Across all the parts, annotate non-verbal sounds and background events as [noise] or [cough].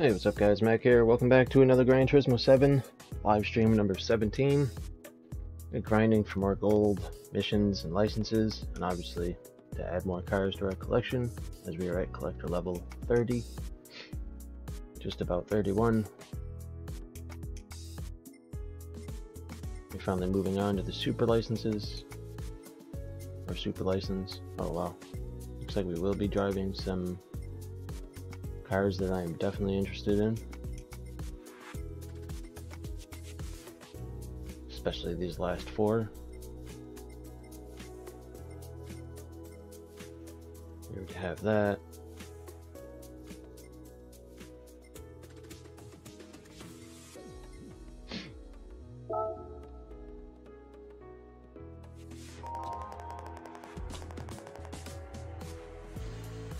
Hey, what's up guys, Mac here. Welcome back to another Gran Turismo 7 live stream number 17. We're grinding for more gold, missions, and licenses, and obviously to add more cars to our collection, as we are at collector level 30. Just about 31. We're finally moving on to the super licenses. Or super license. Oh wow. Looks like we will be driving some cars that I'm definitely interested in. Especially these last four. We have that.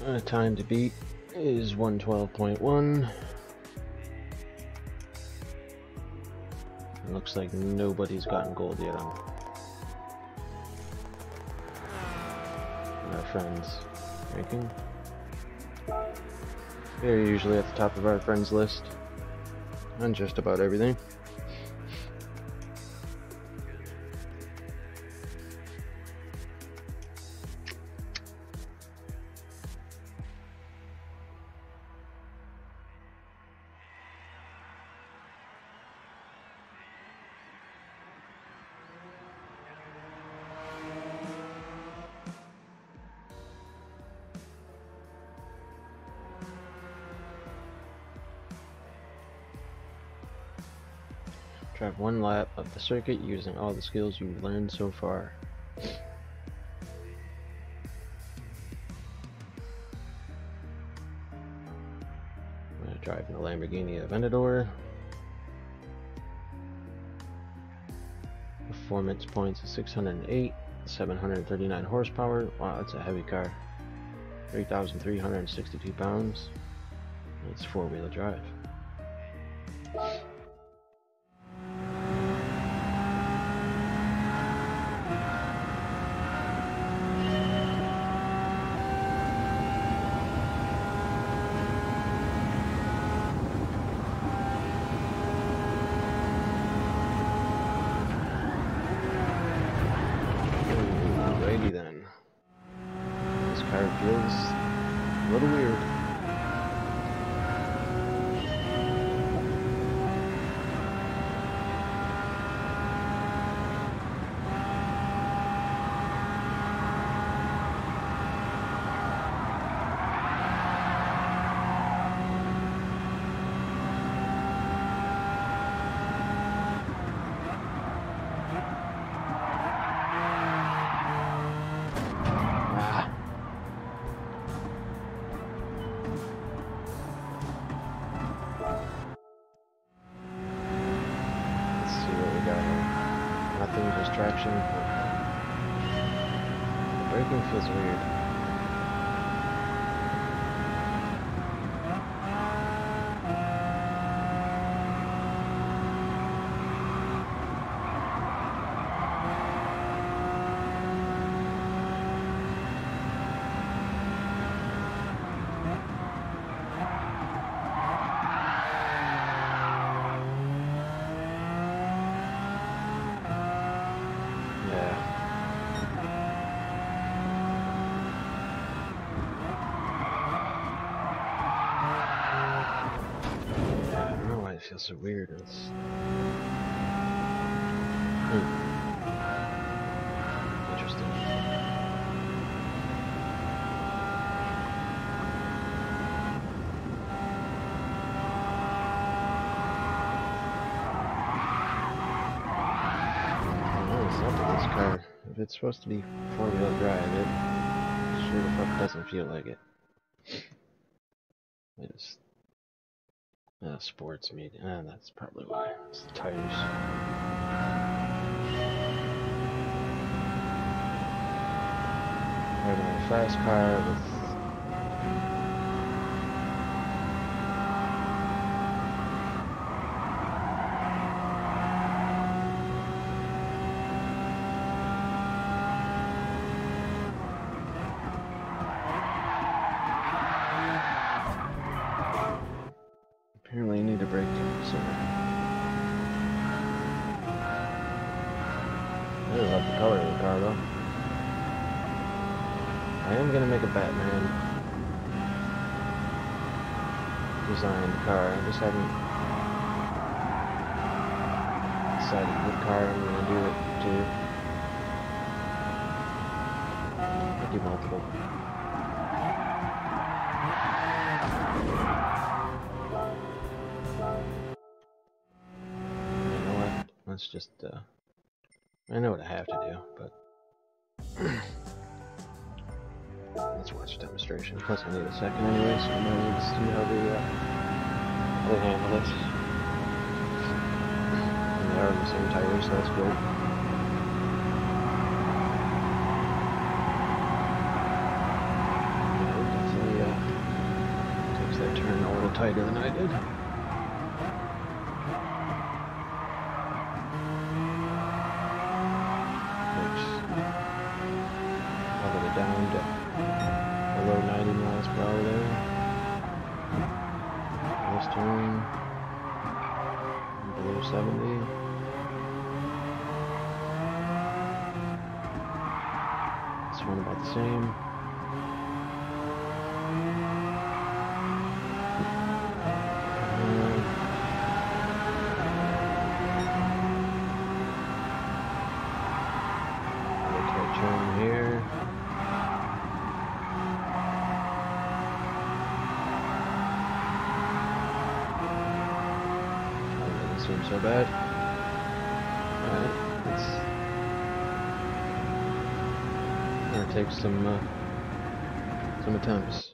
Uh, time to beat is 112.1. Looks like nobody's gotten gold yet on our friends ranking. They're usually at the top of our friends list on just about everything. Circuit using all the skills you've learned so far. I'm going to drive in the Lamborghini Aventador. Performance points of 608, 739 horsepower. Wow, that's a heavy car. 3,362 pounds. It's four-wheel drive. With hmm. this car. If it's supposed to be four-wheel drive, it sure the fuck doesn't feel like. It is uh, sports medium. Ah, that's probably why. It's the tires. A fast car with. car though. I am gonna make a Batman designed car. I just haven't decided what car I'm gonna do it to. I do multiple. You know what? Let's just uh I know what I have to do, but let's watch a demonstration. Plus, I need a second anyway, so I'm gonna need to see how they, uh, how they handle it. And they are the same tires, so that's good. Uh, takes that turn a little tighter than I did. Which leveled it down to below 90 miles per hour there. This turn below 70. This one about the same. Uh, Okay, turn here. That doesn't seem so bad. Alright, let's gonna take some uh, some attempts.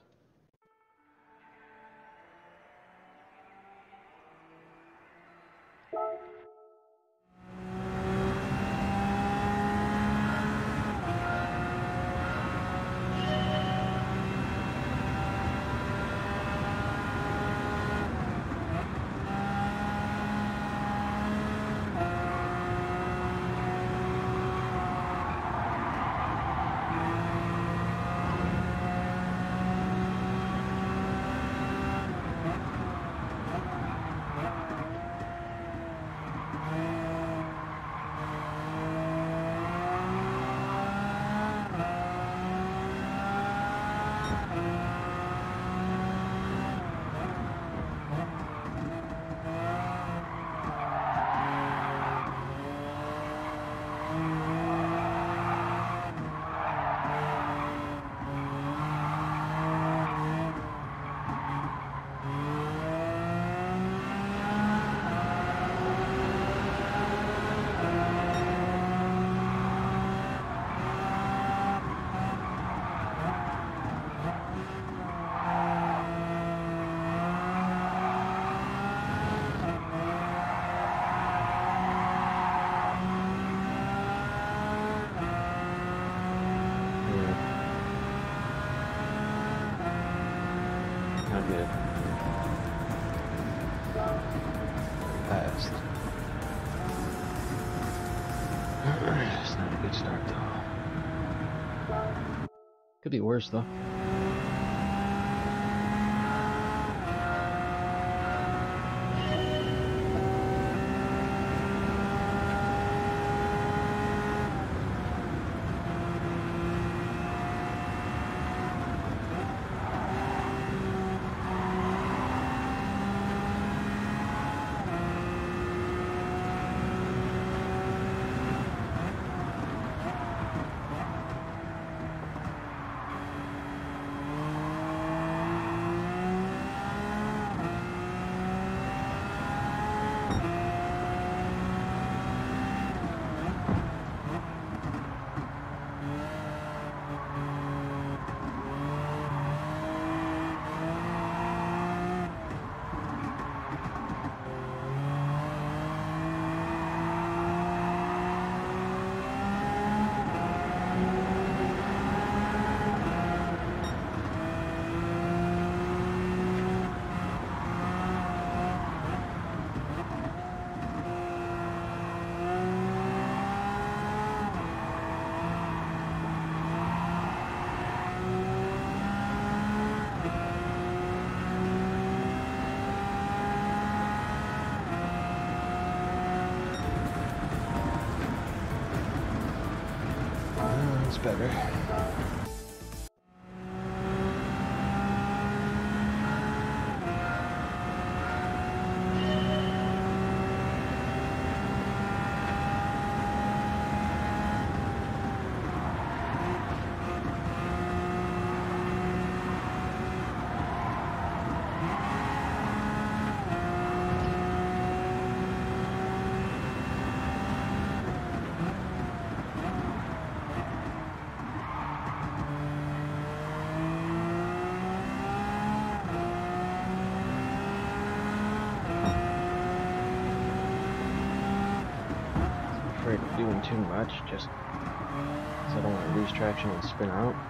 Be worse though. Traction and spin out.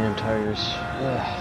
Damn tires. Ugh.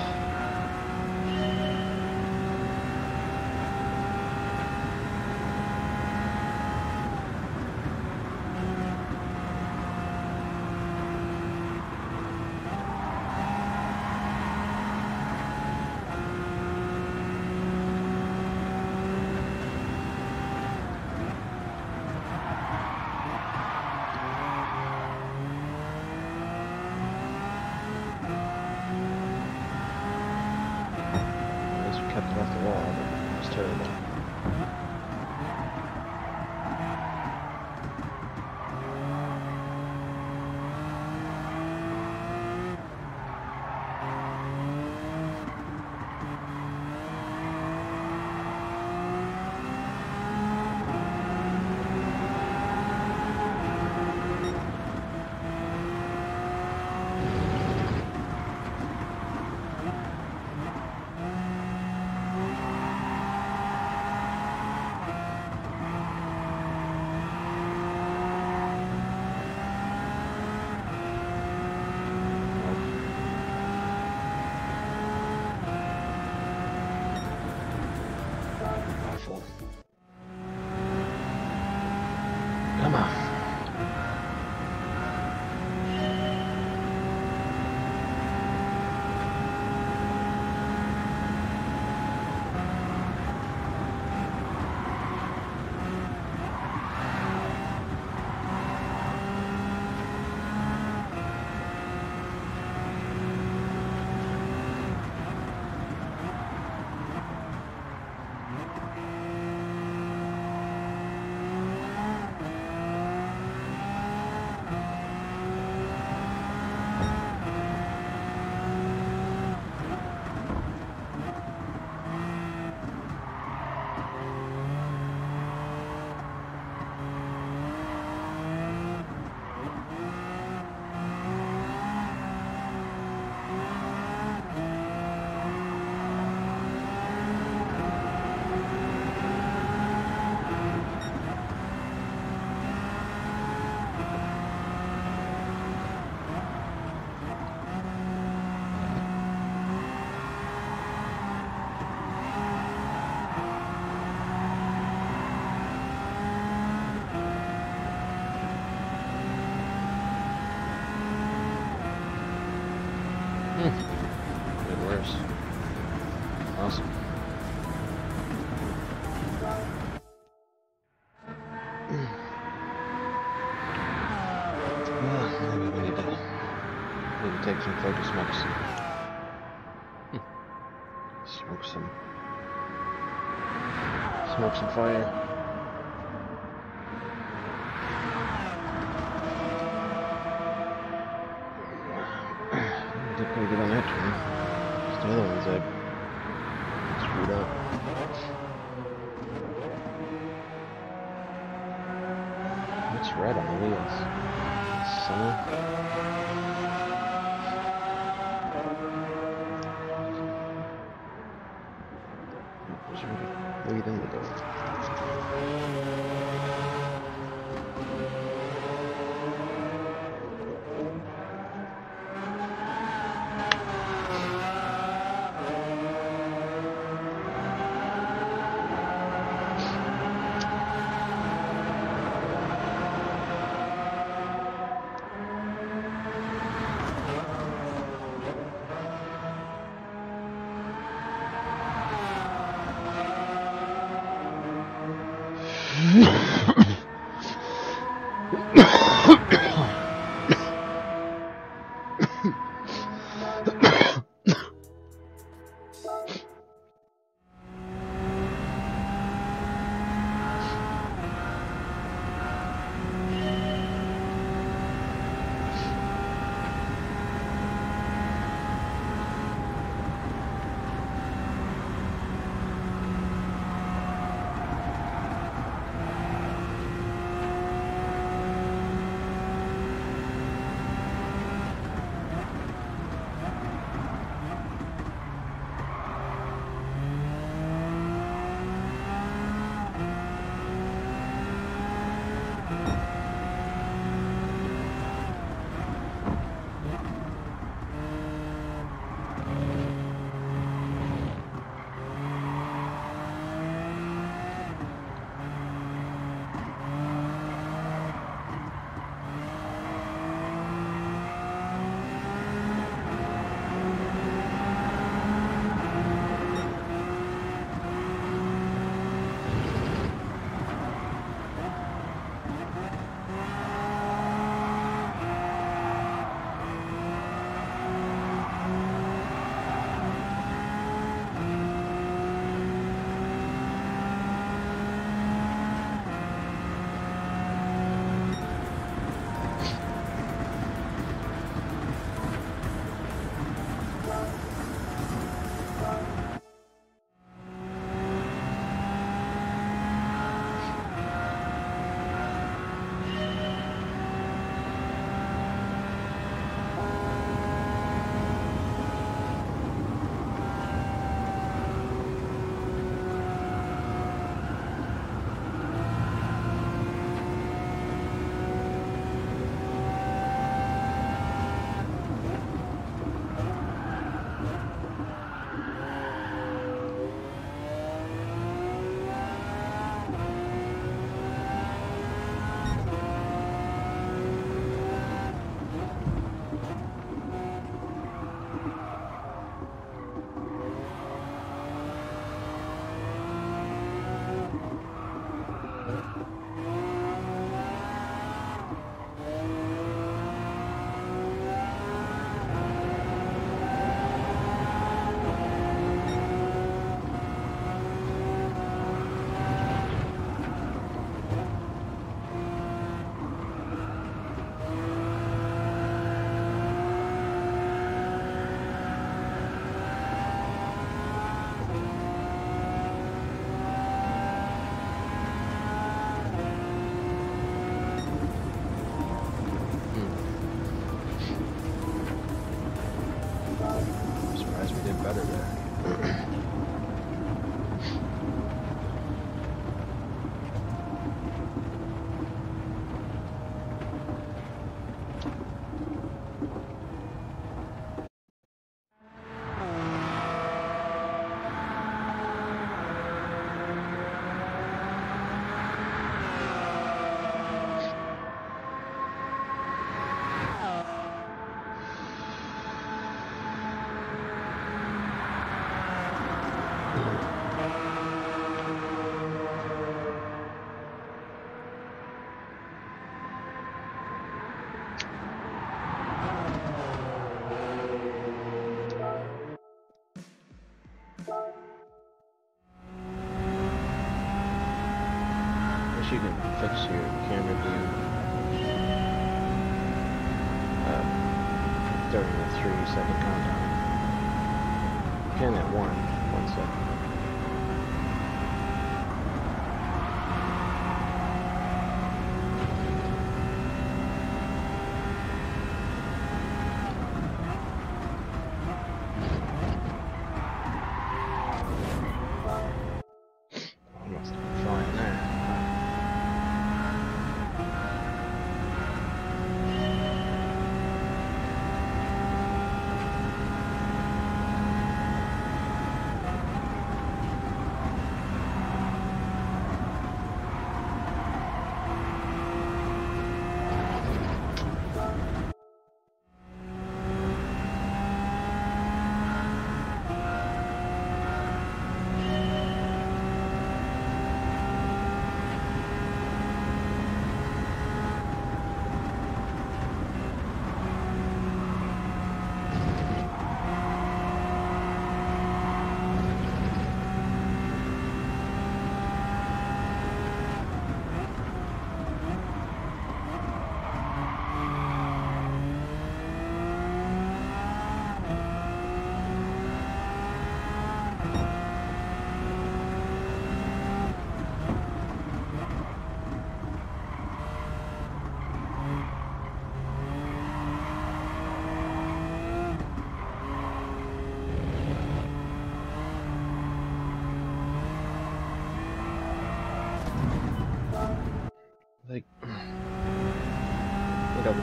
Smoke some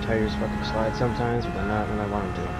tires fucking slide sometimes, but not when I want them to.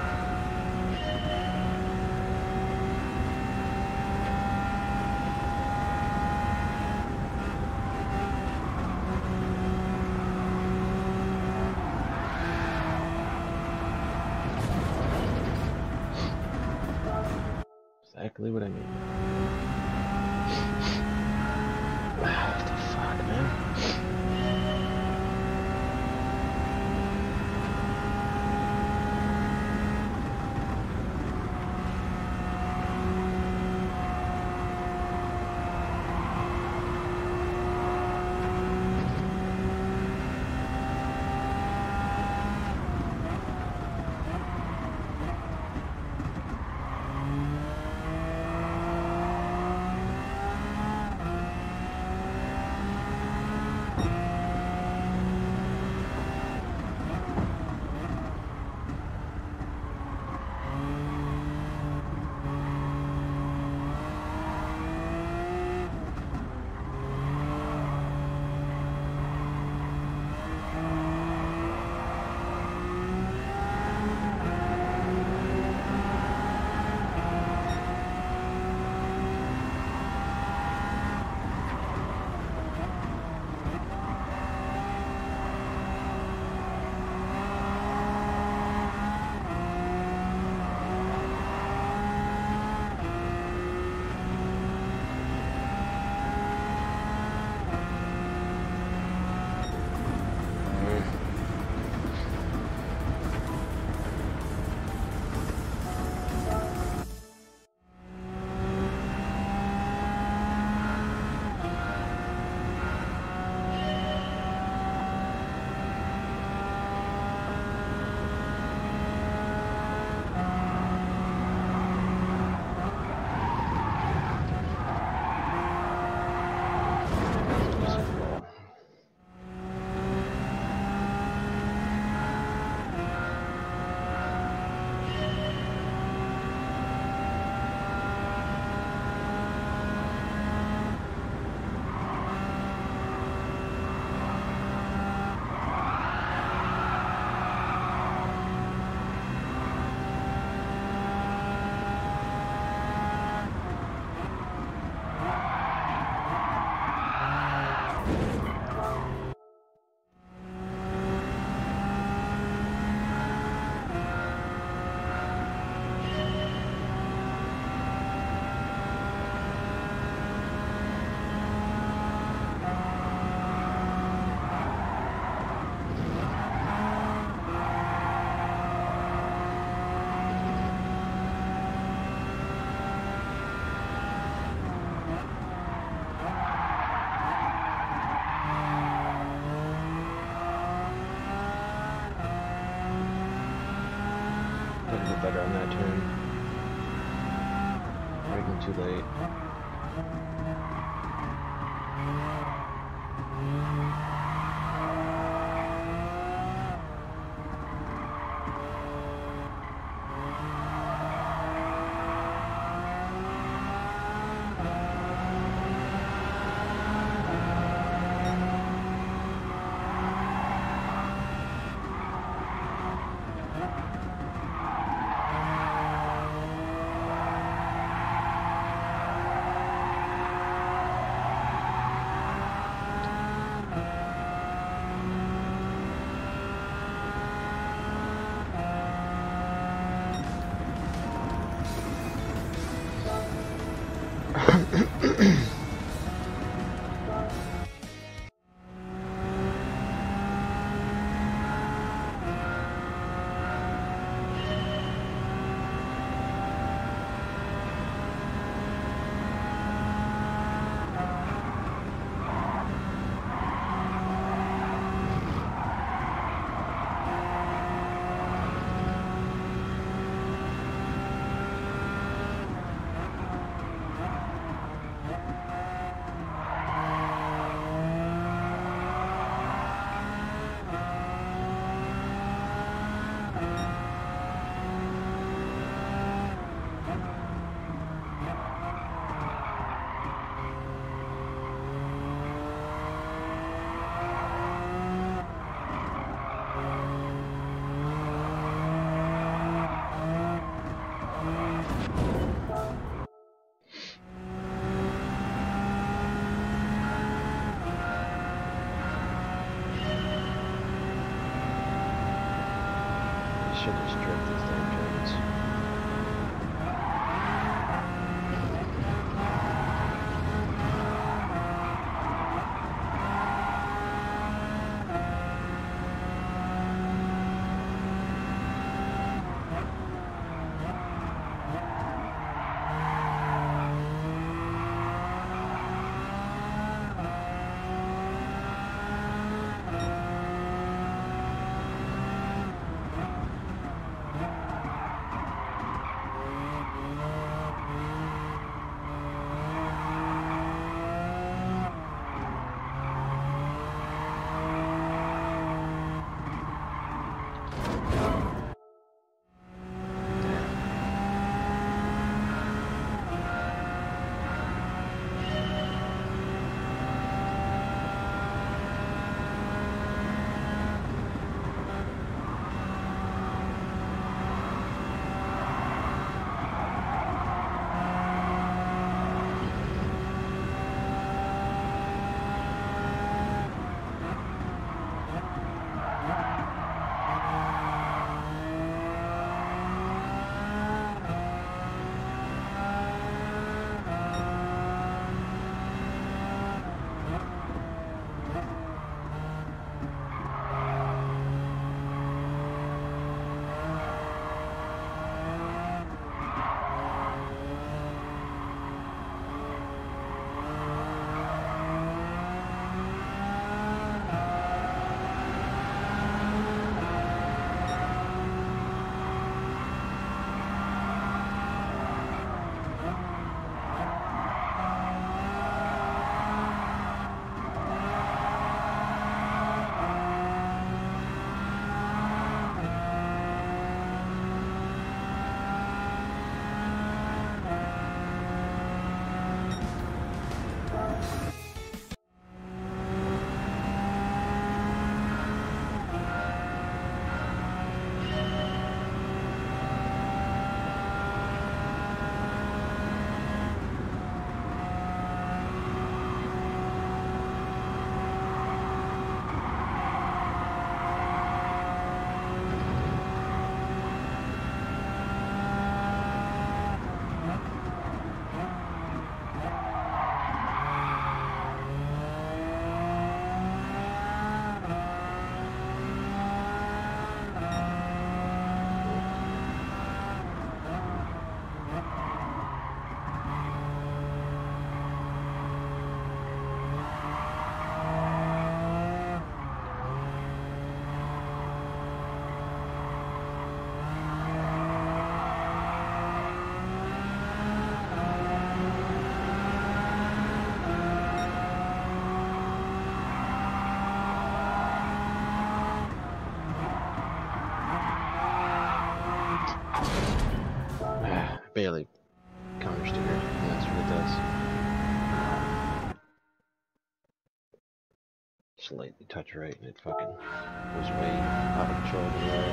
And it fucking was way out of control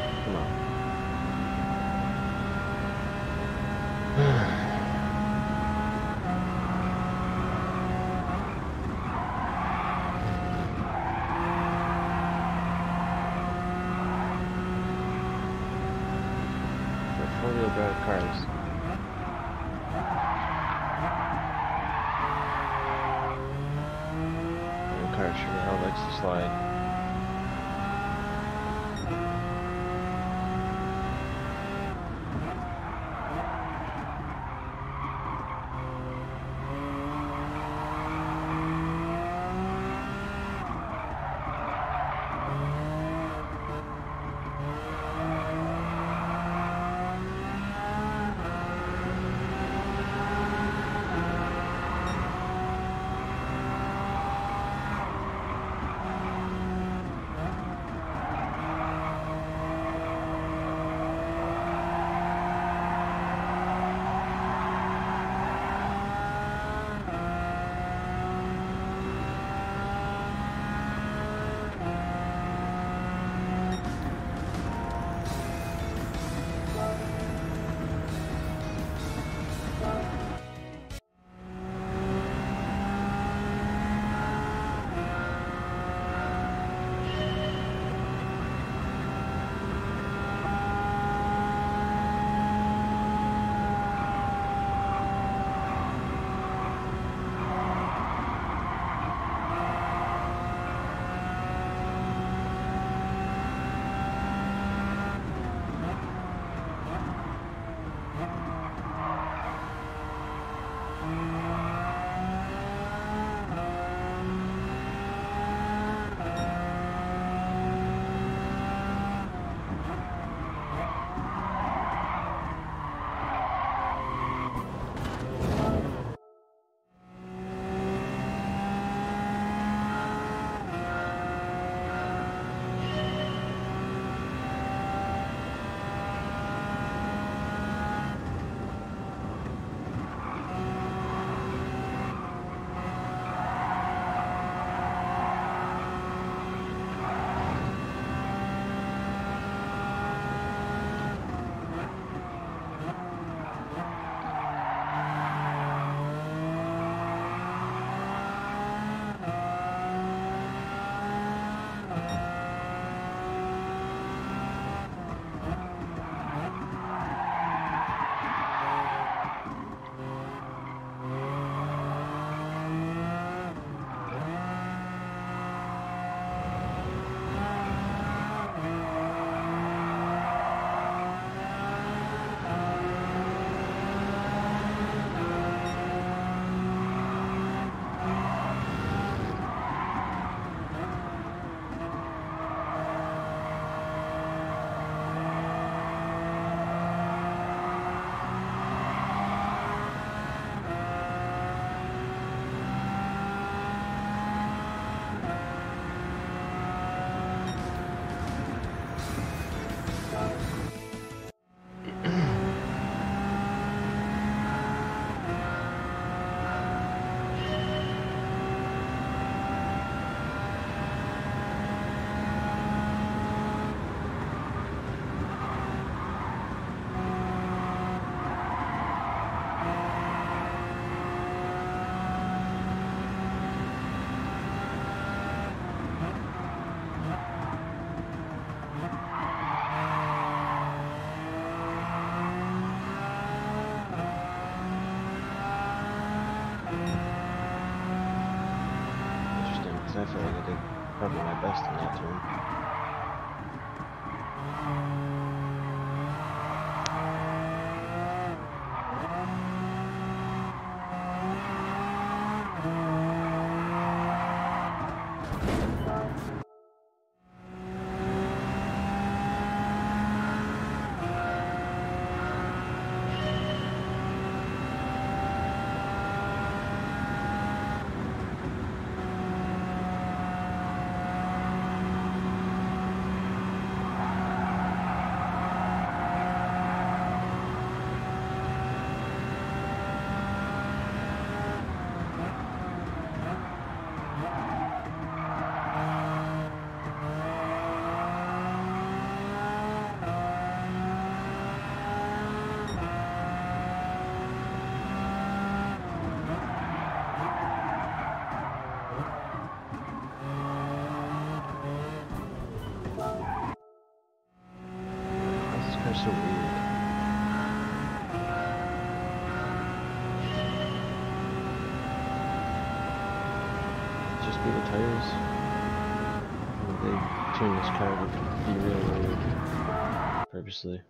Purposely.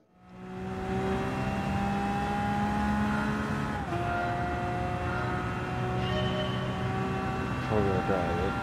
Four-wheel drive, it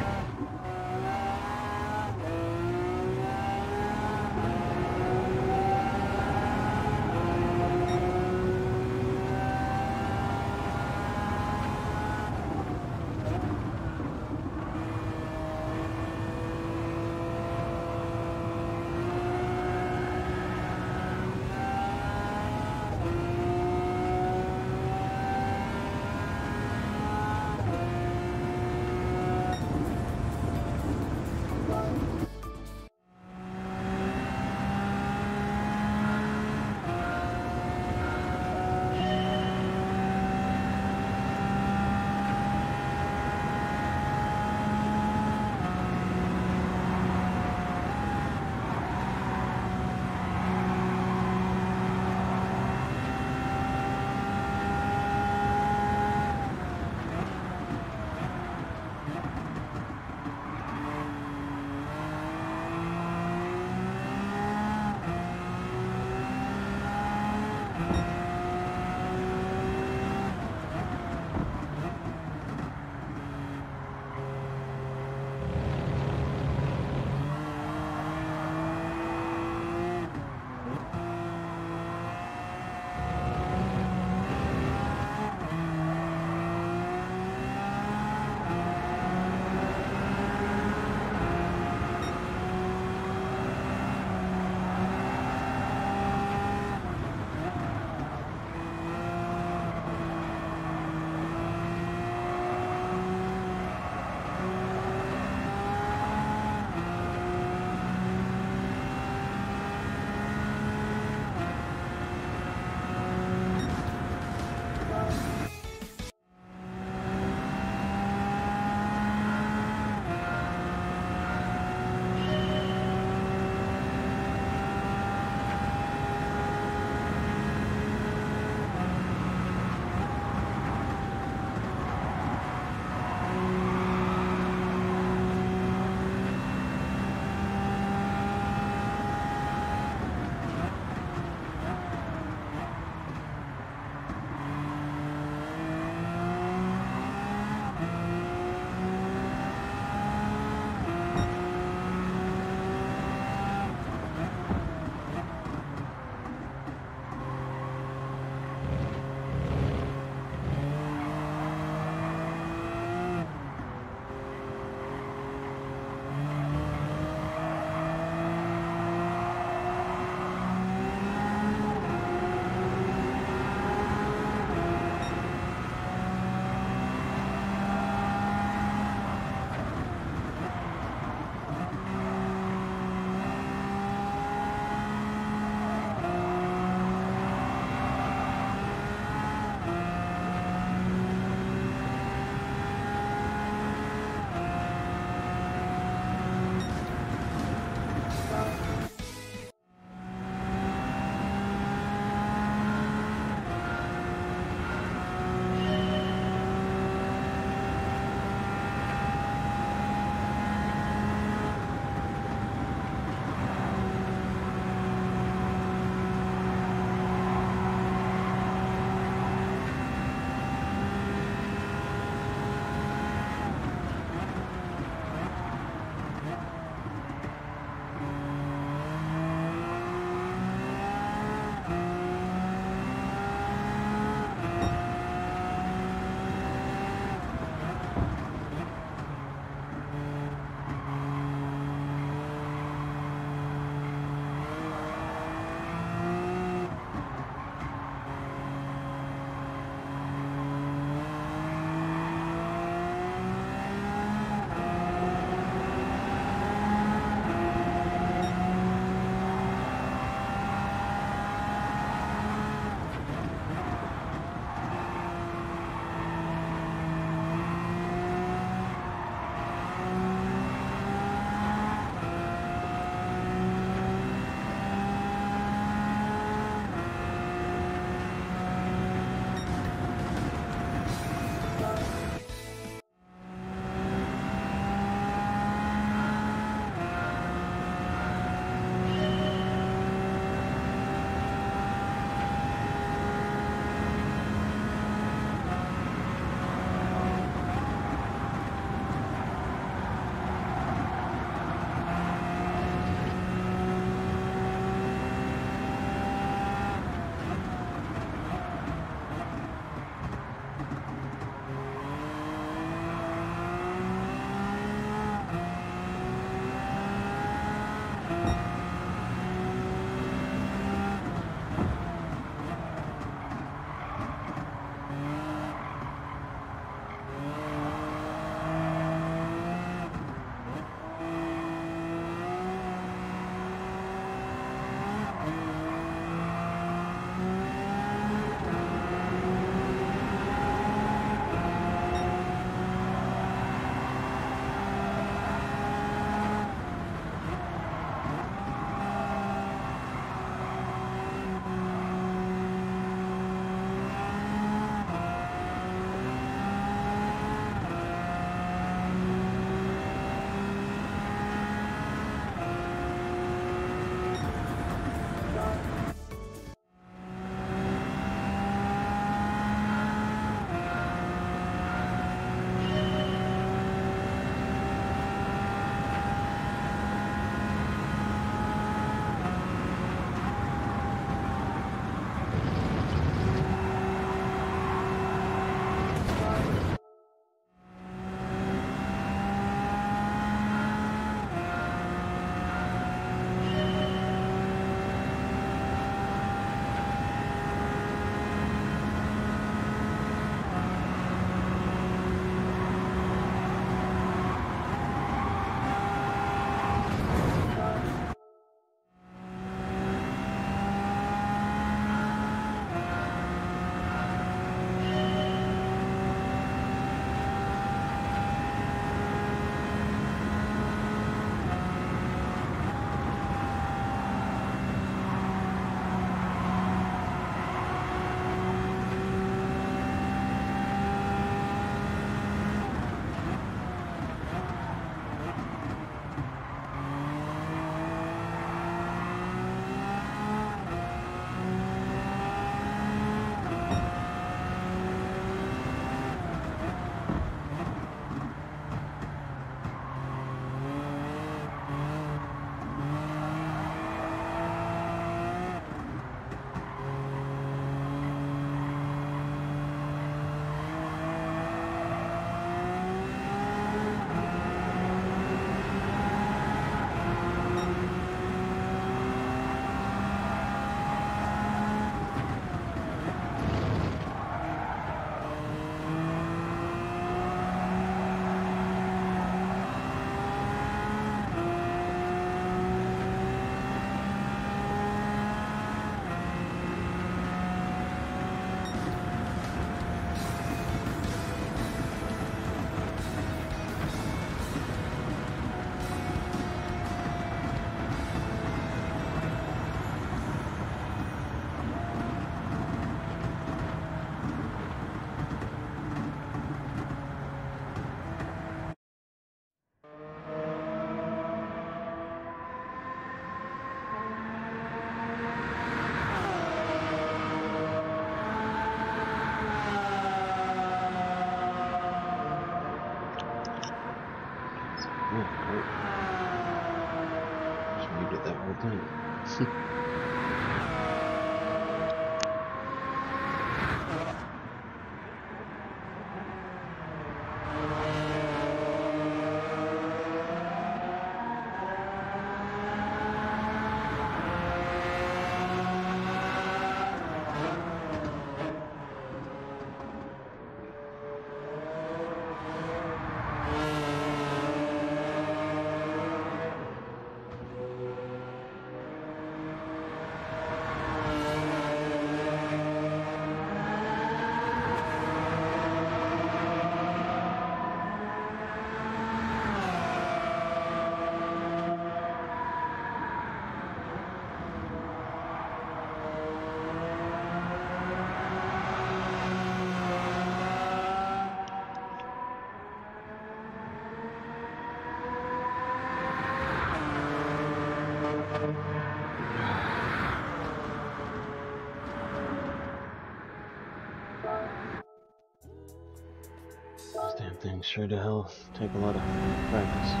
sure to hell take a lot of practice.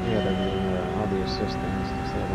Yeah, everything, uh, all the assist things, just that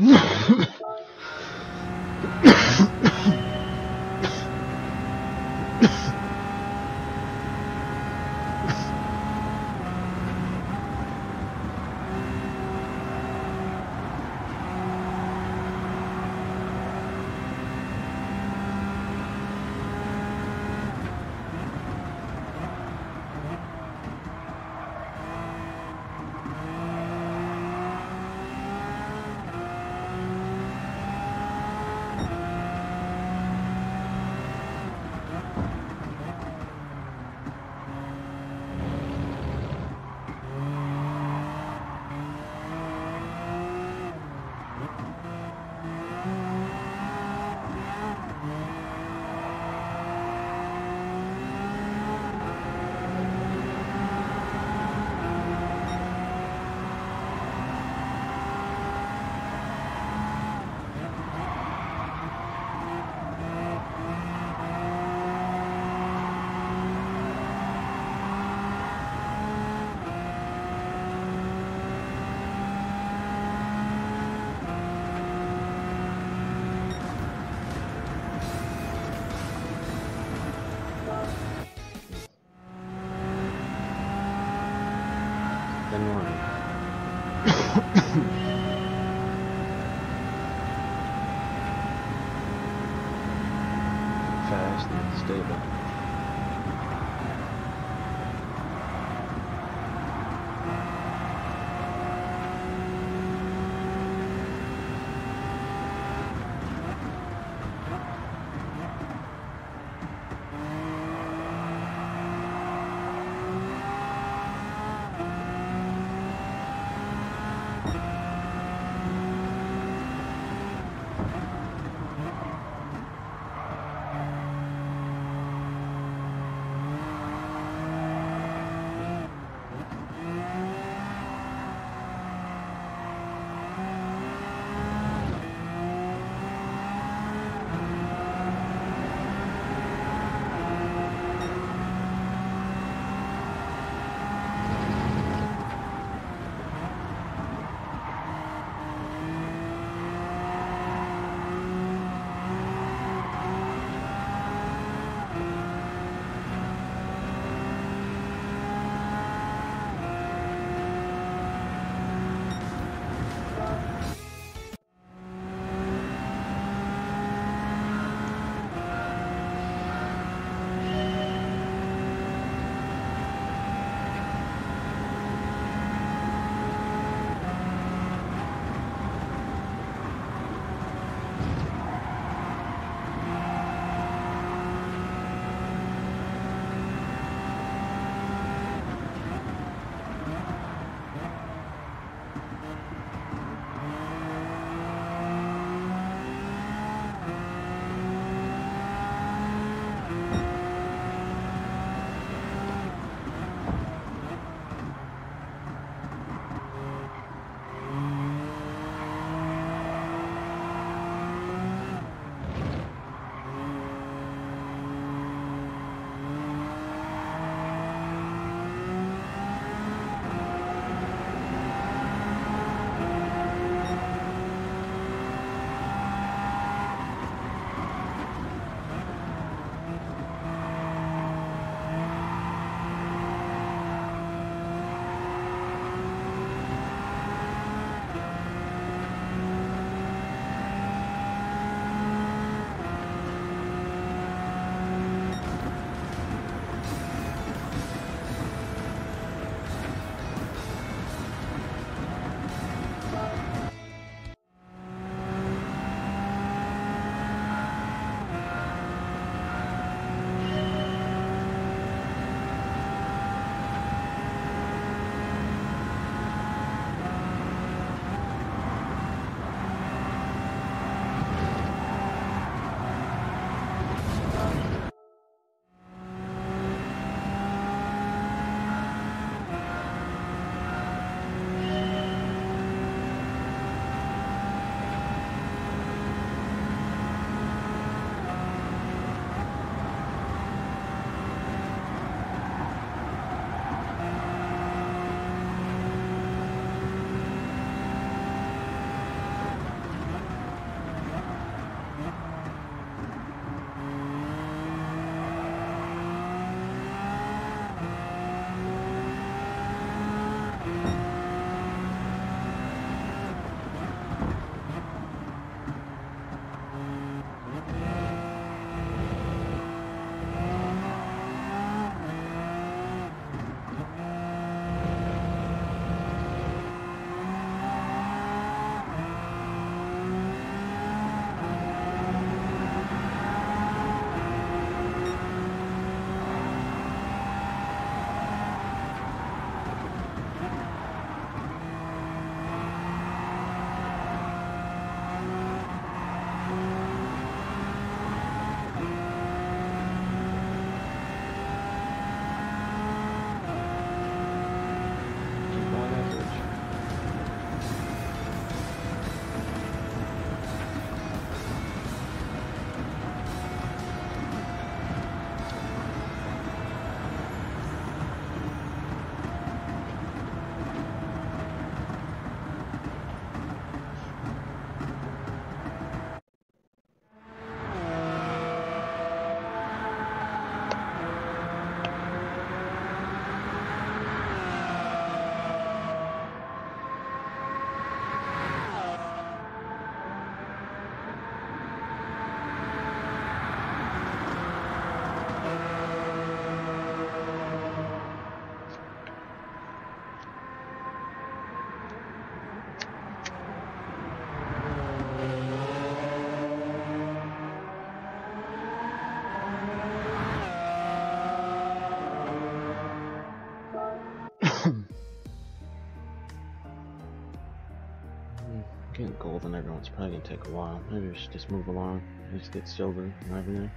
Stable. [laughs] take a while. Maybe we should just move along. Just get silver and everything.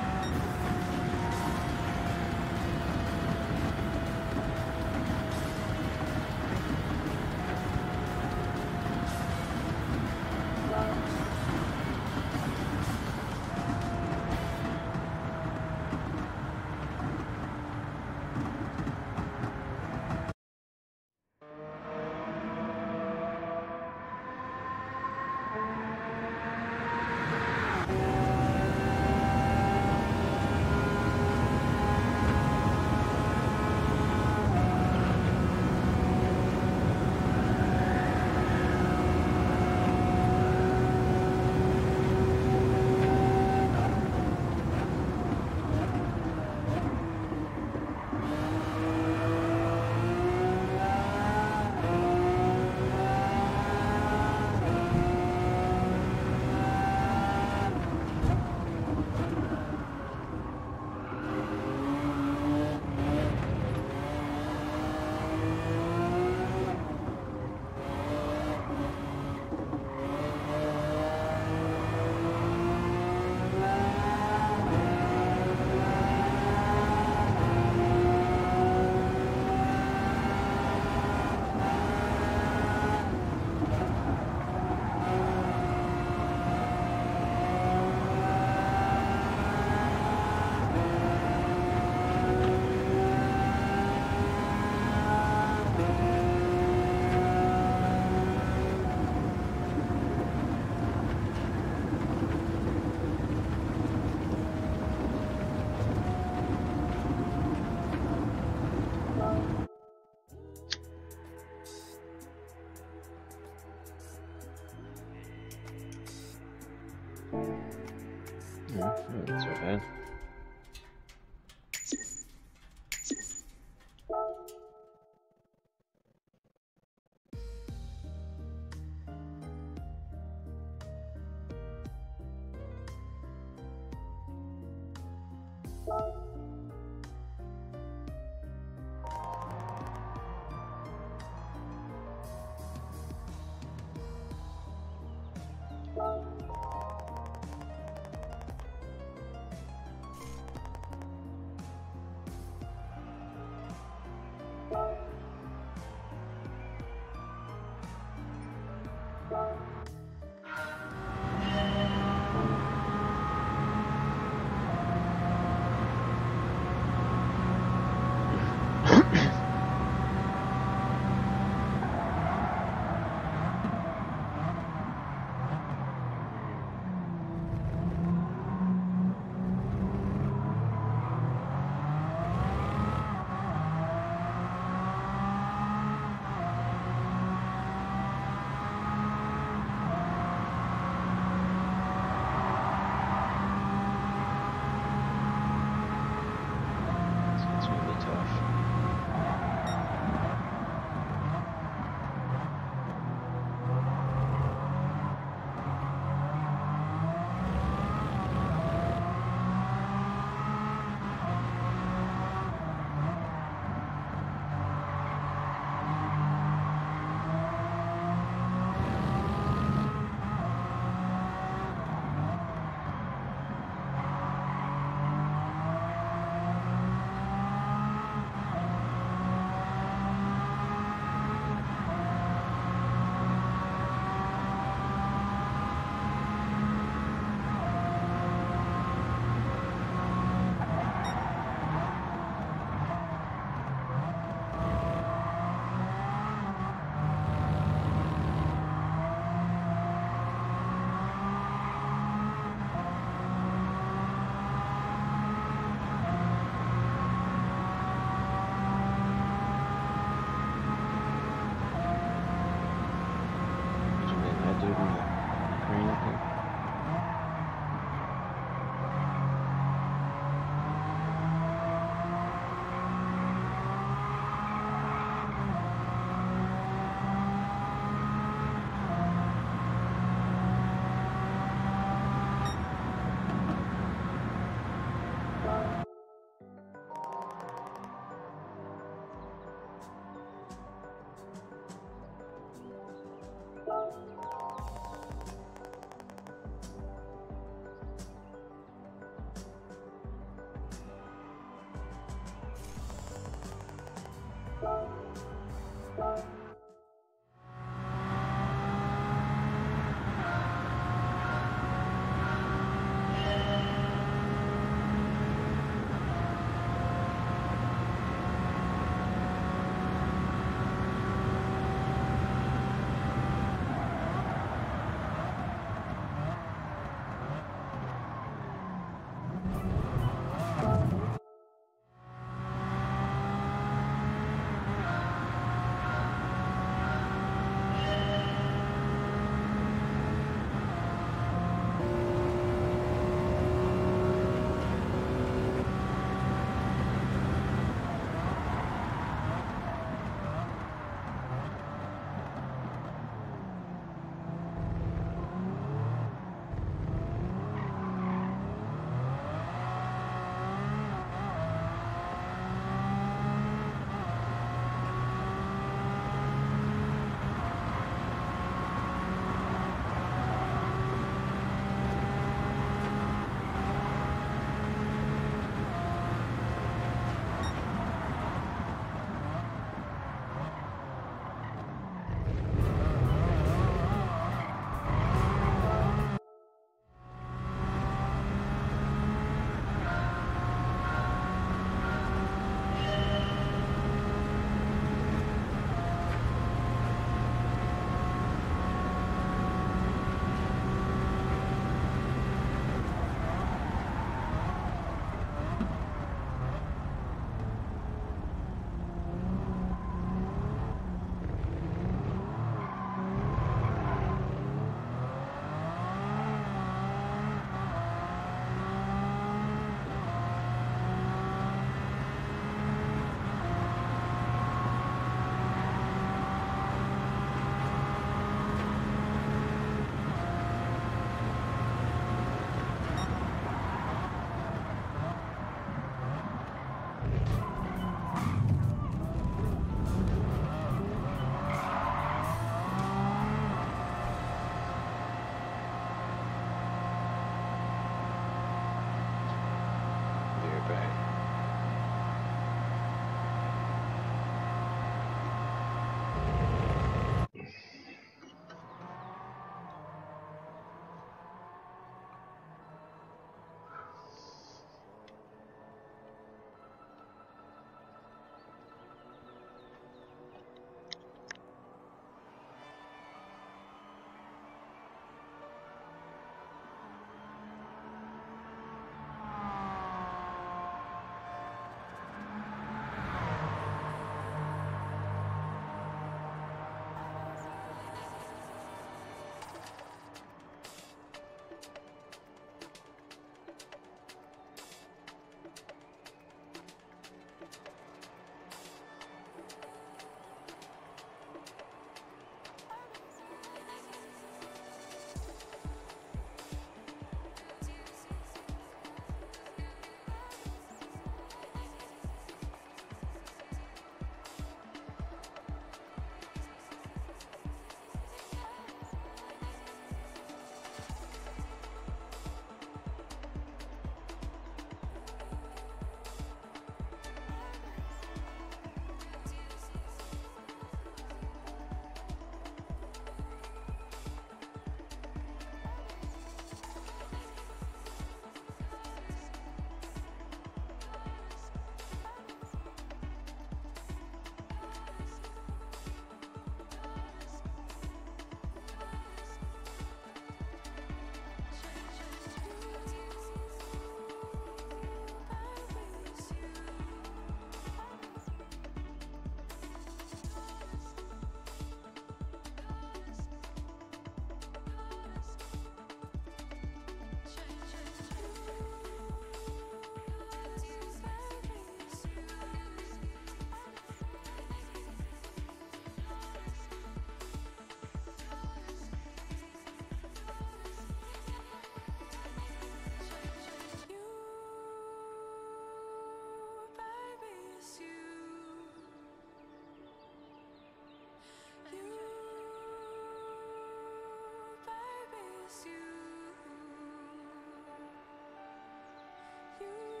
you.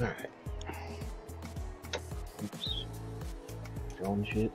Alright. Oops. Drone shit.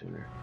Sooner.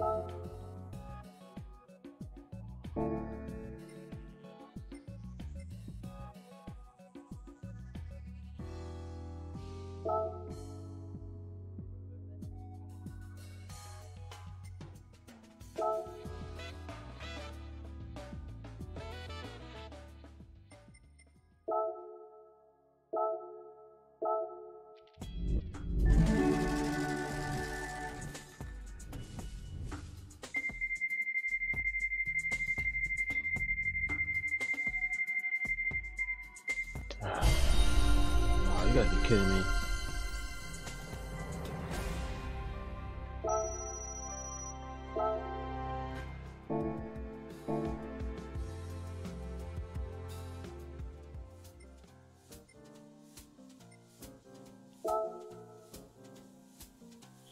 Oh, gotta be kidding me.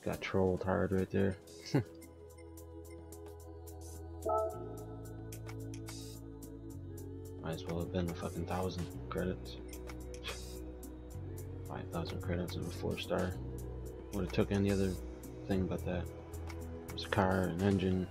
Got trolled hard right there. [laughs] Might as well have been a fucking thousand credits. 5,000 credits of a 4 star. Would have took any other thing but that. Was a car, an engine.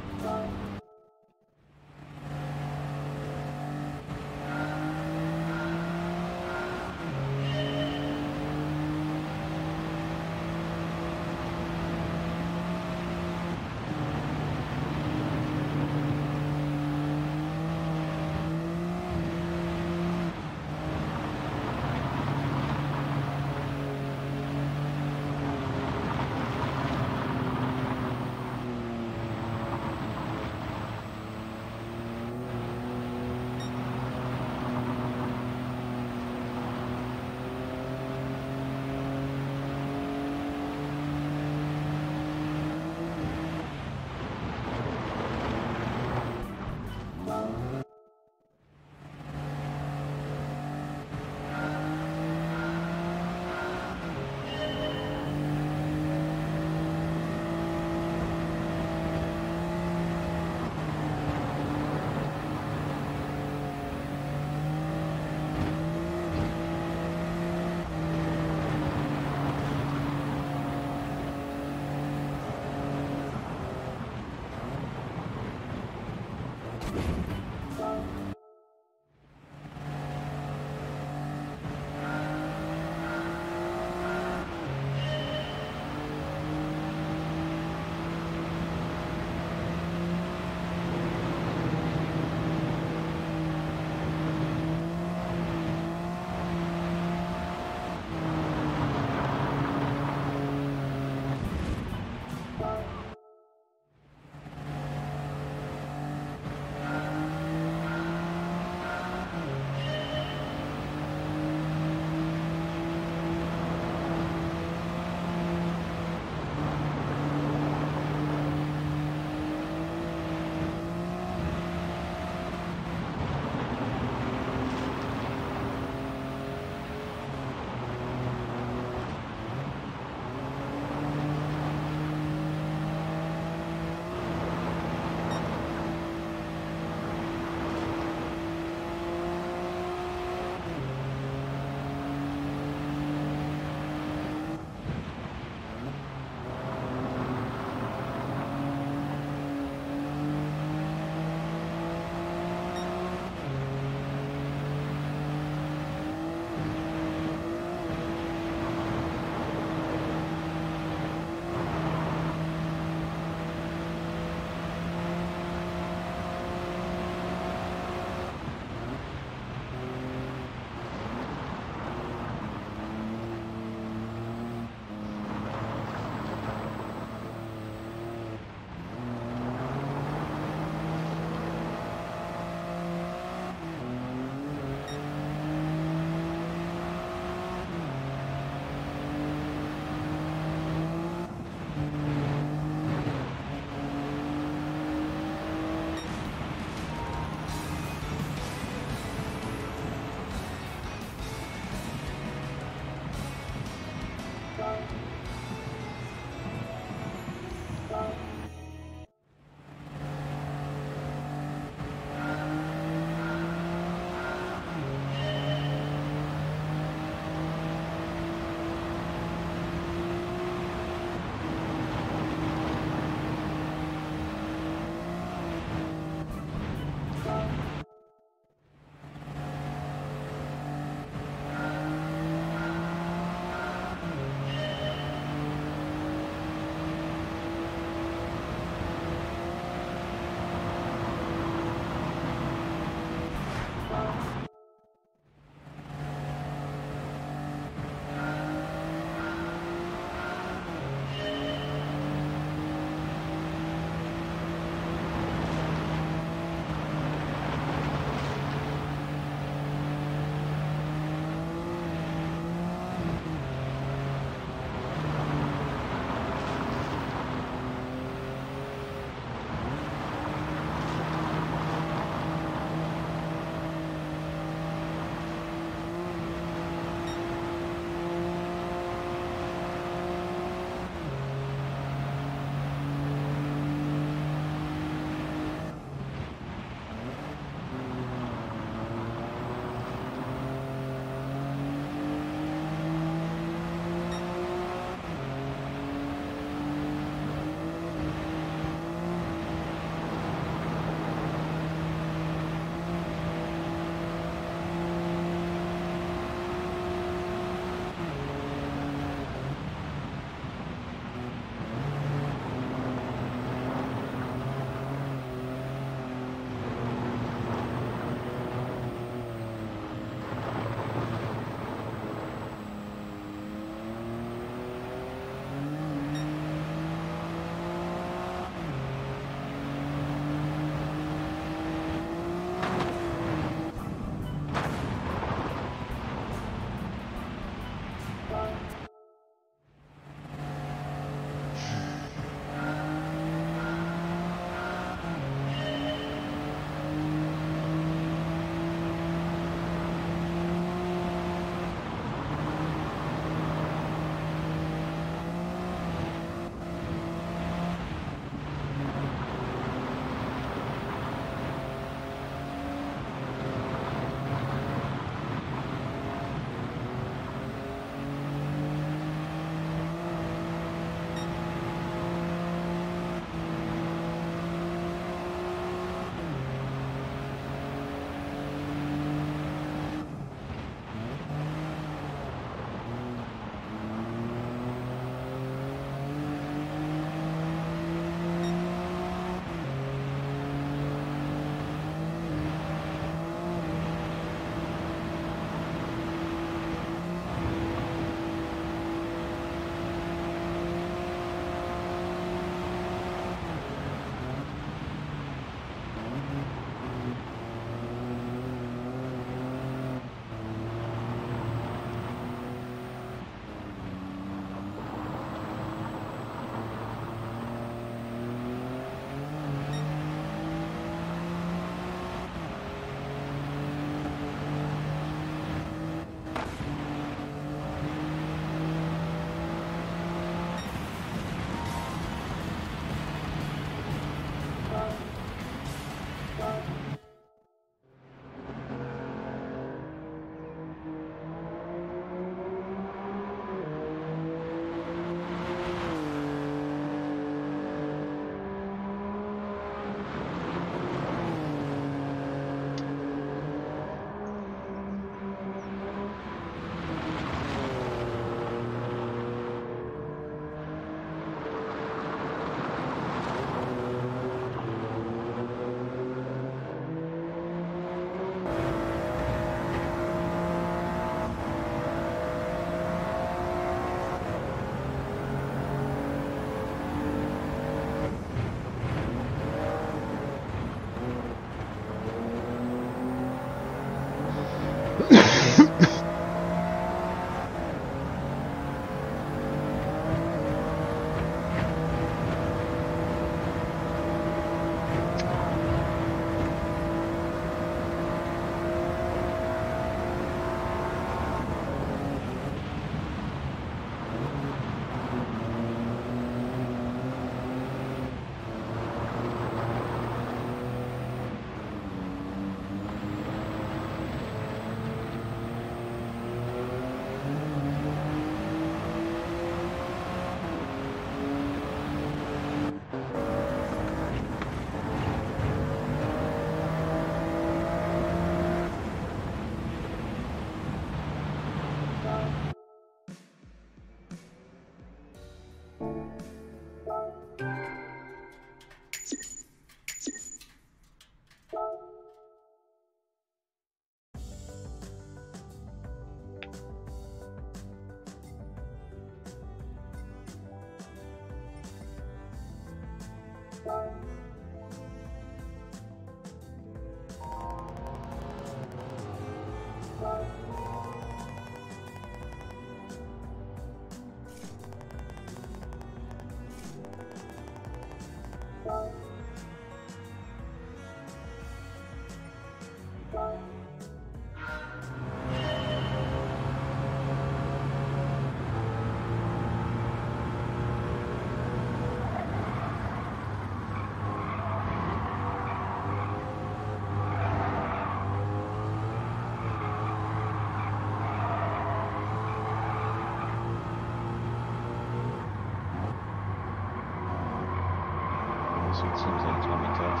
it seems like it's going to be tough.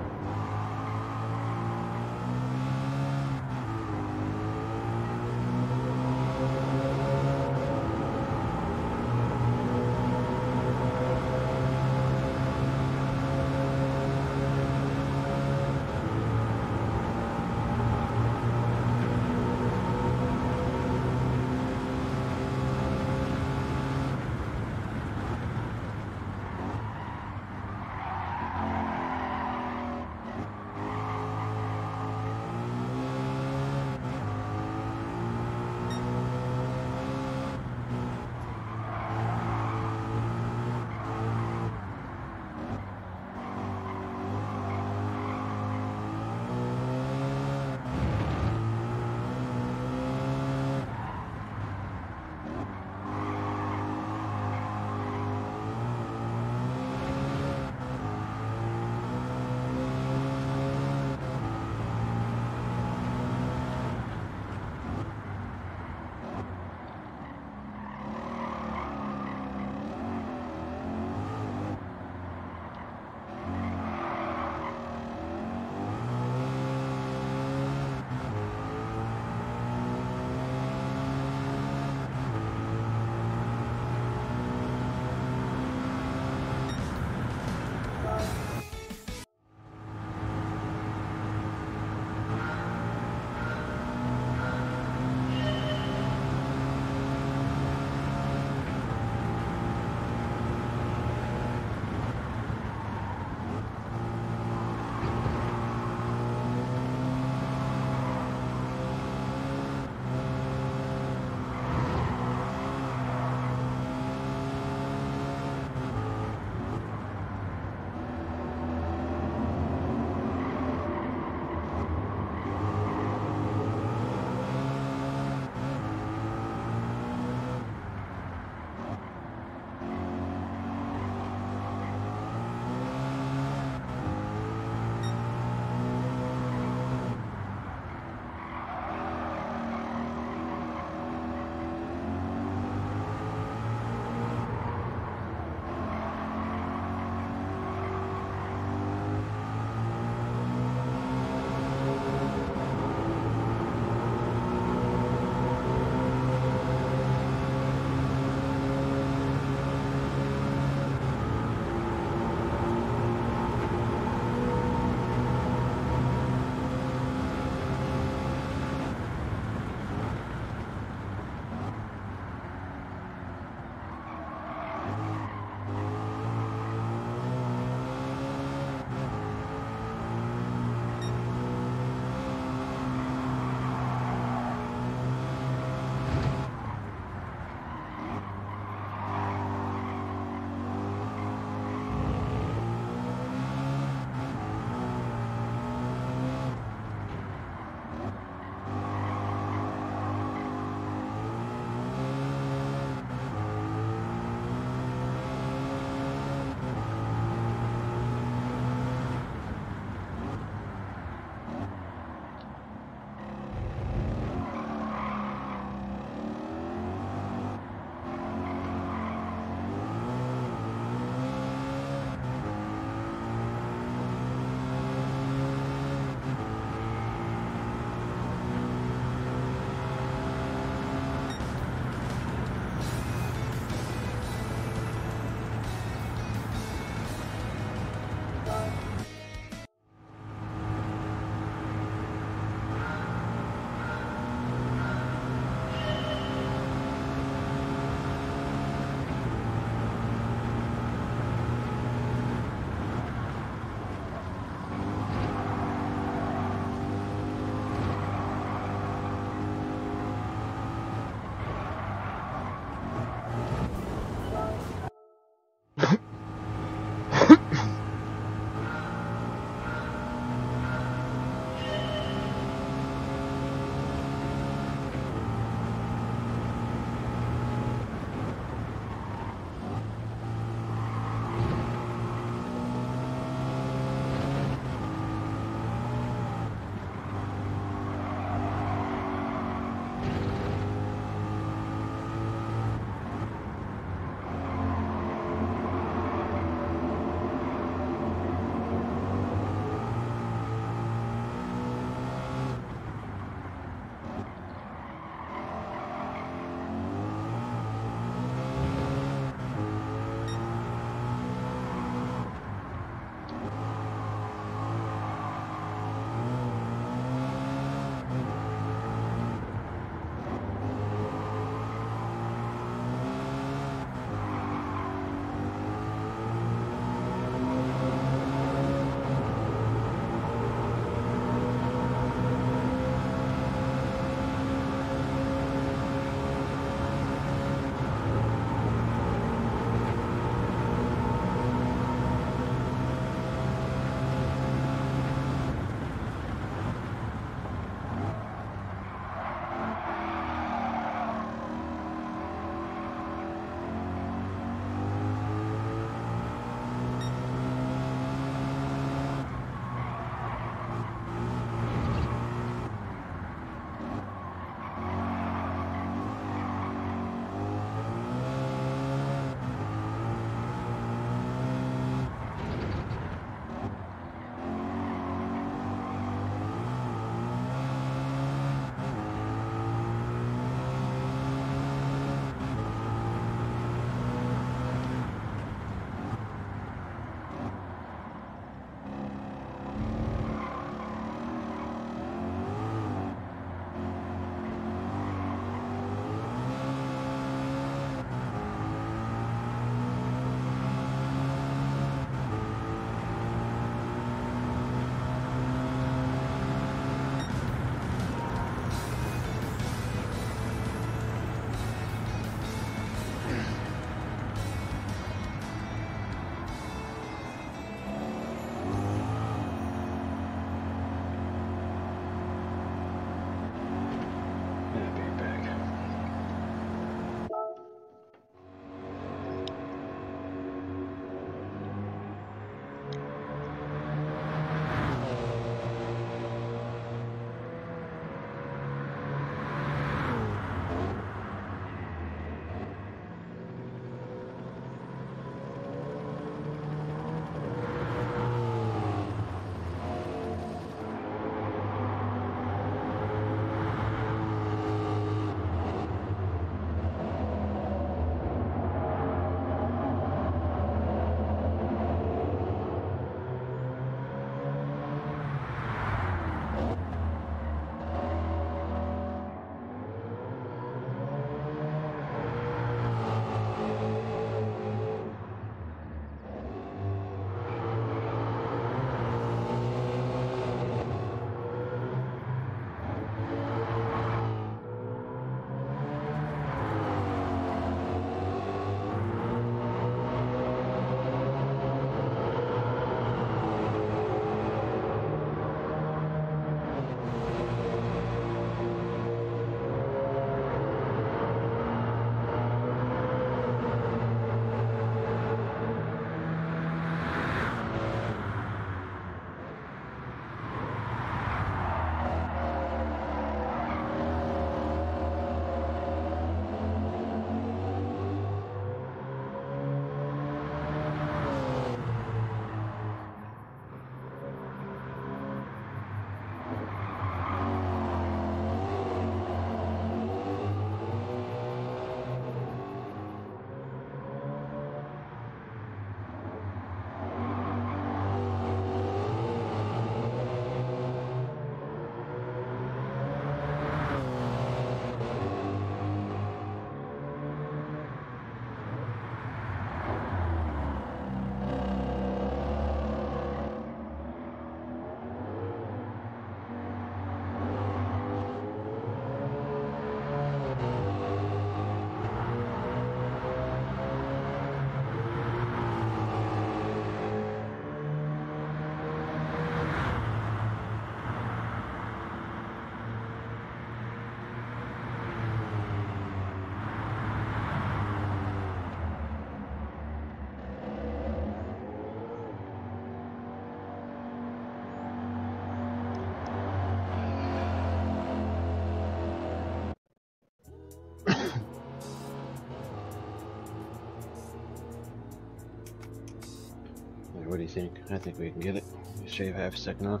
Think? I think we can get it. Shave half a second off.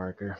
Marker.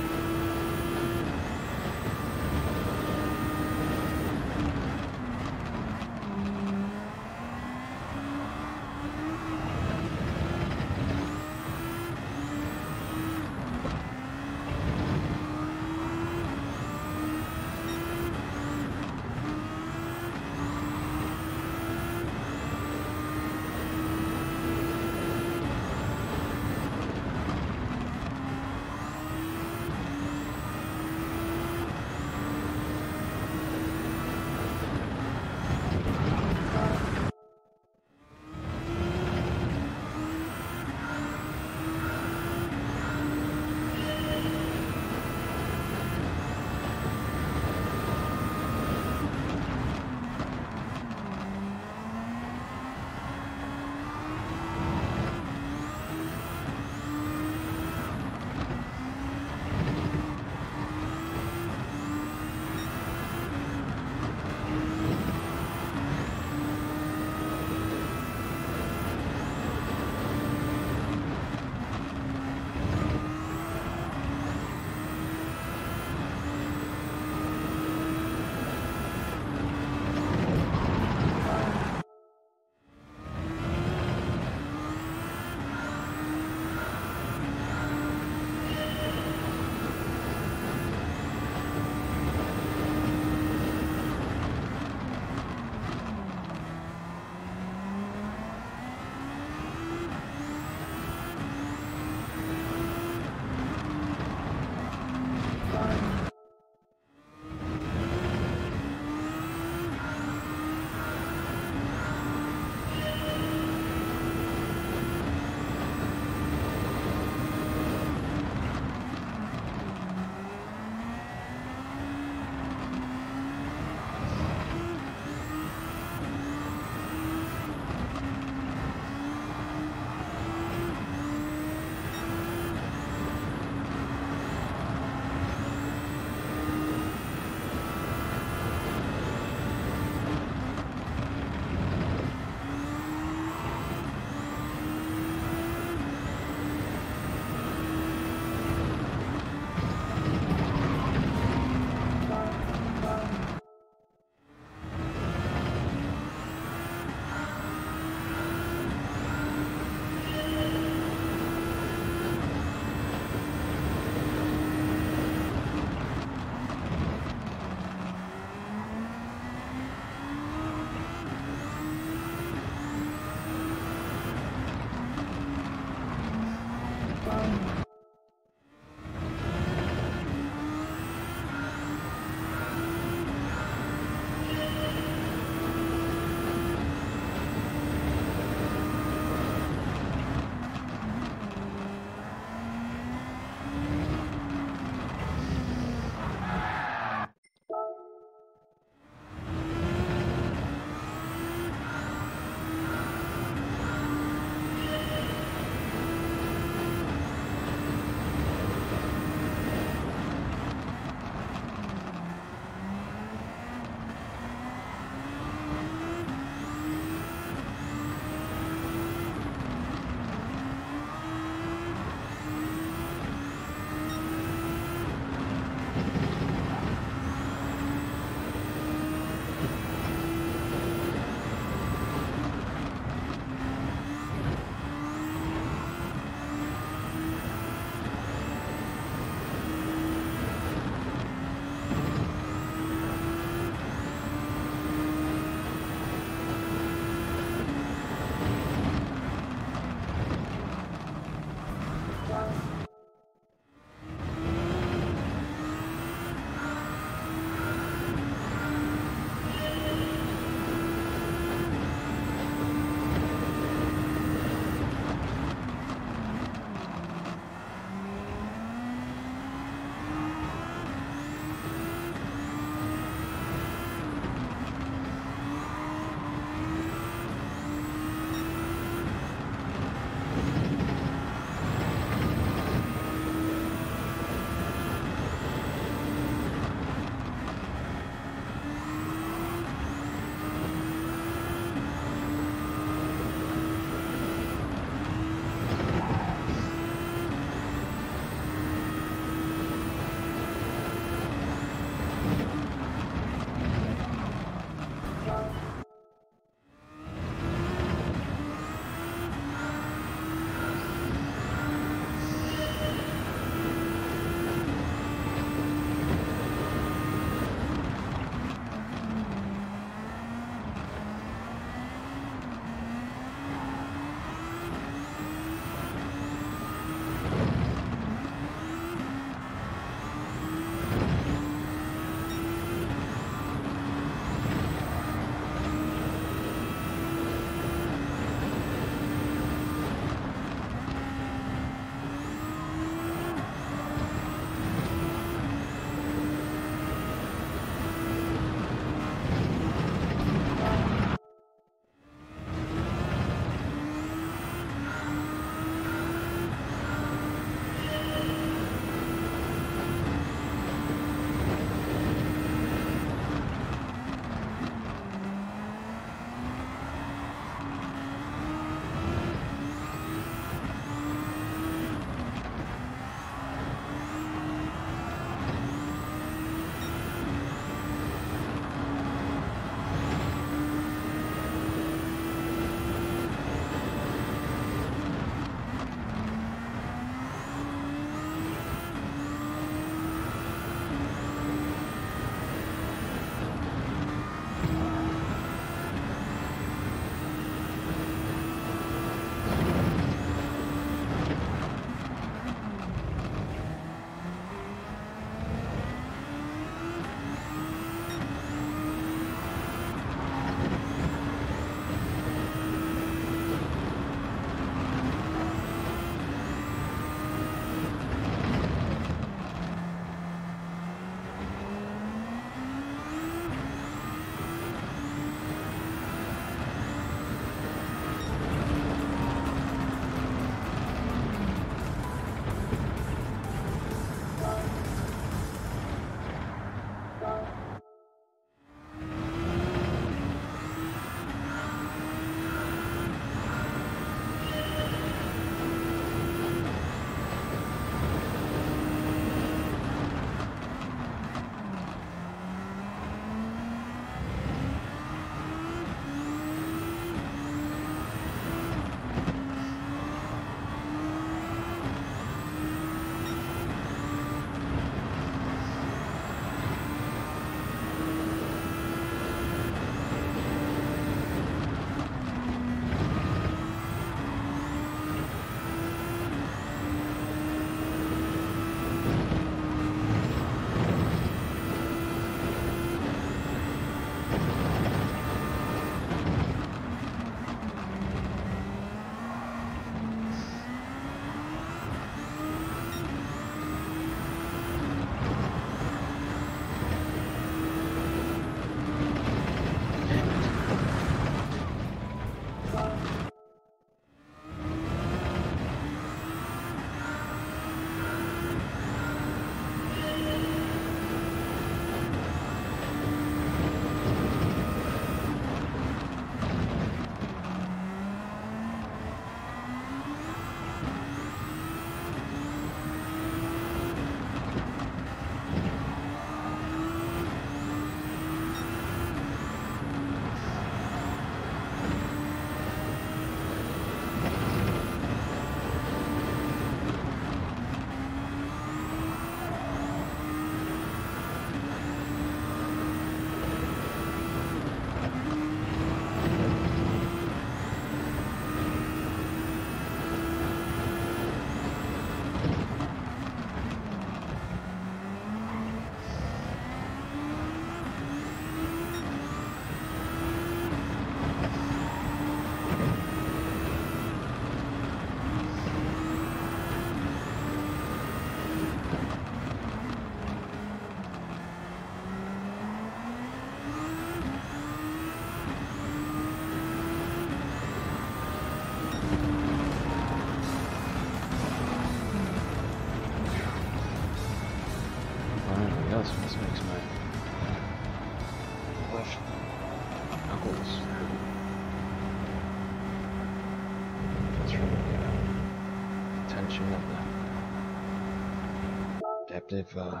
Adaptive uh,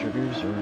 triggers or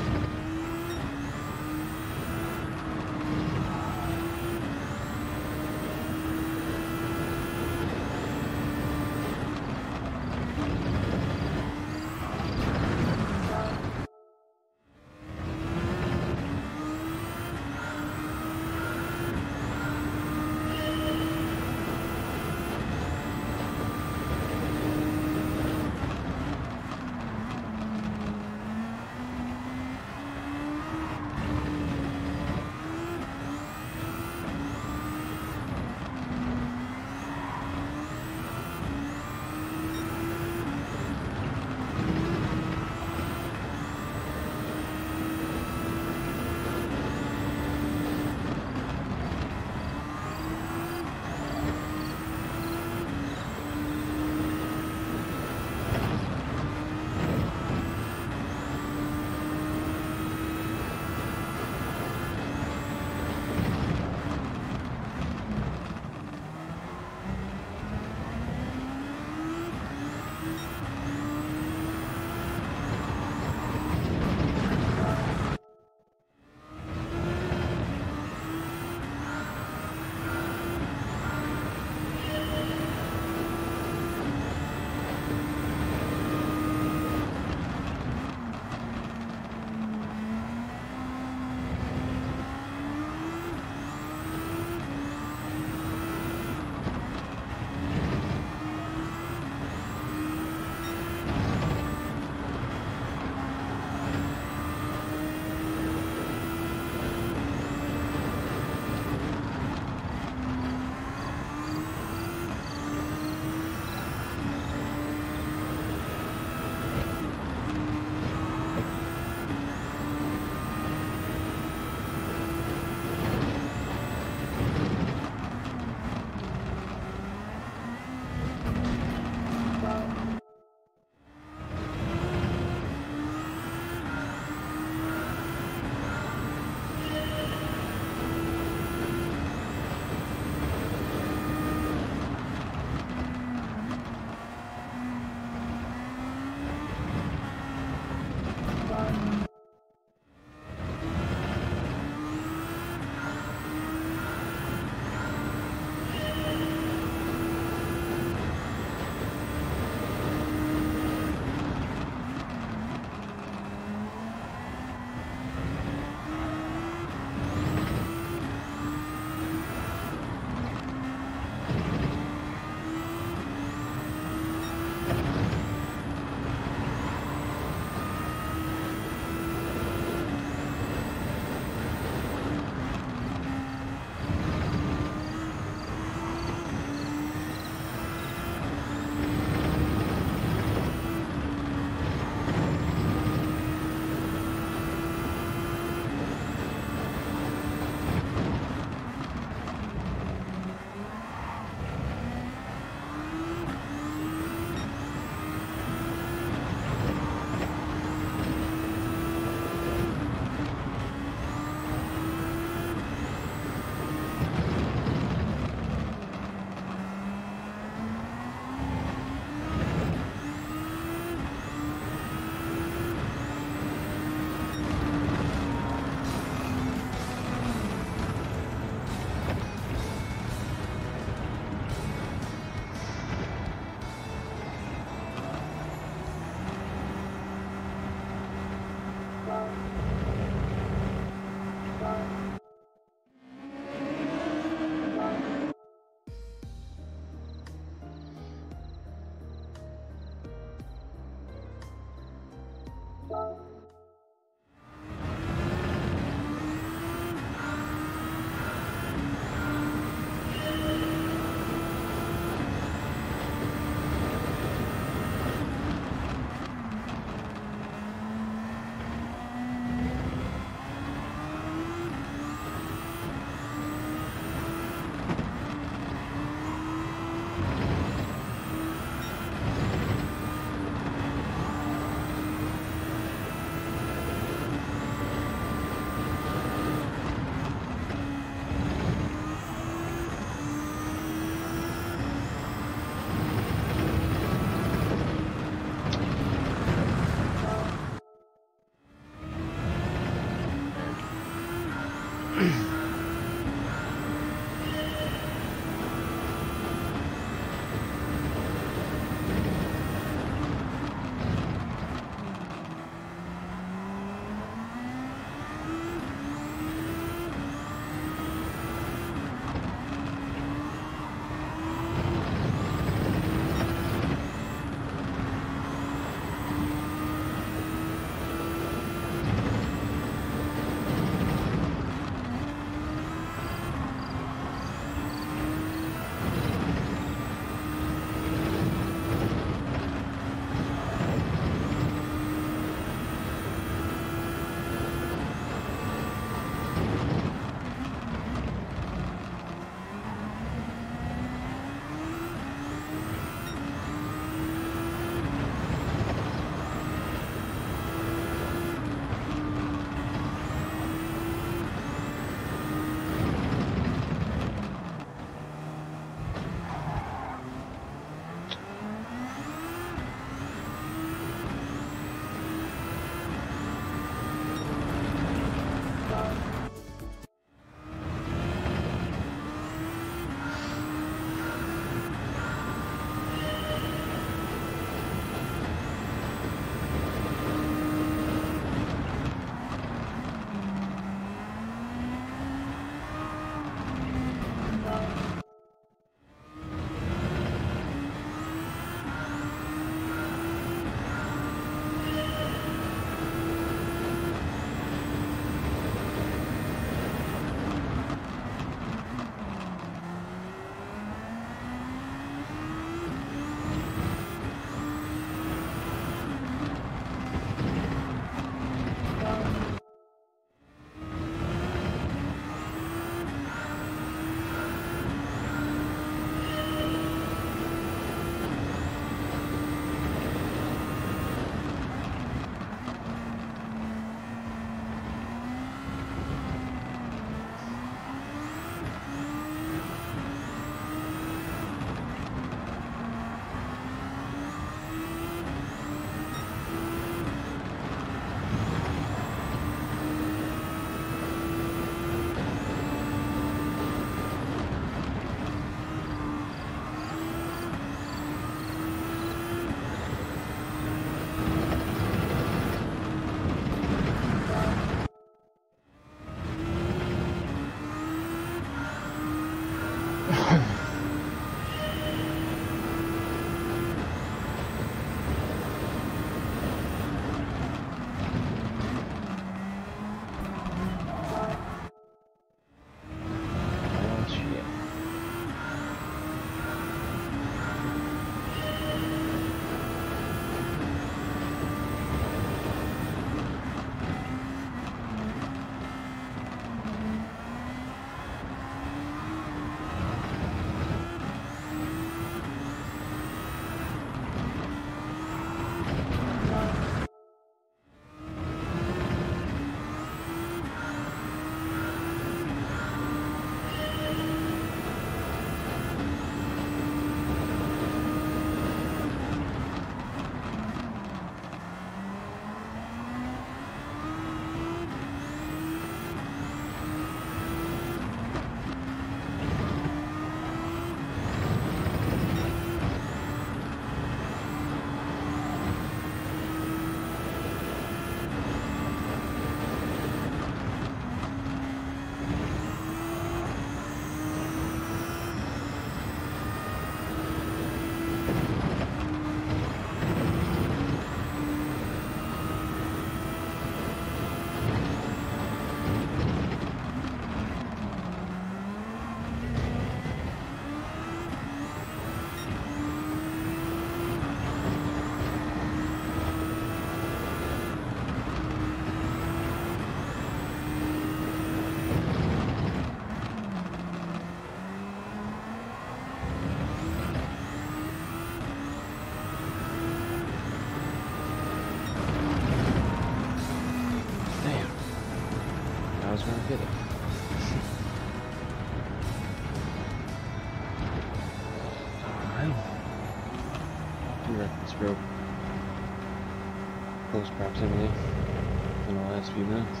few minutes.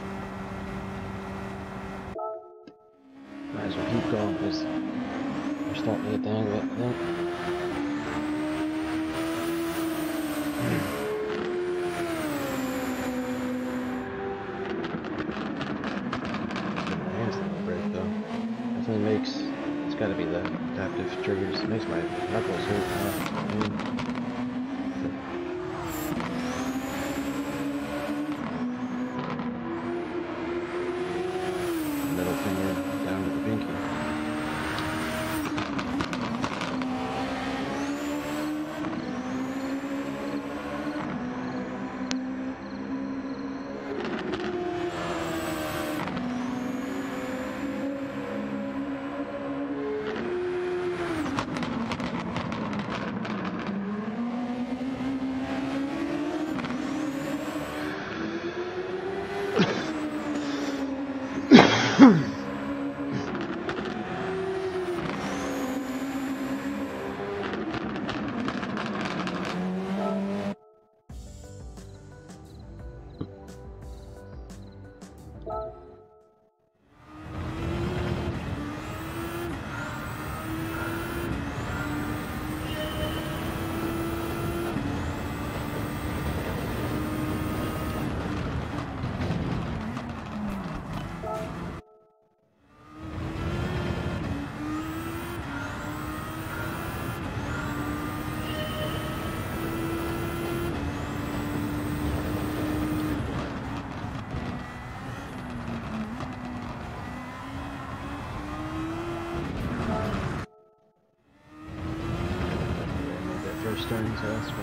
Might as well keep going because we're starting to get the hang of it. My hand's not gonna break though. Definitely makes it's gotta be the adaptive triggers. It makes my first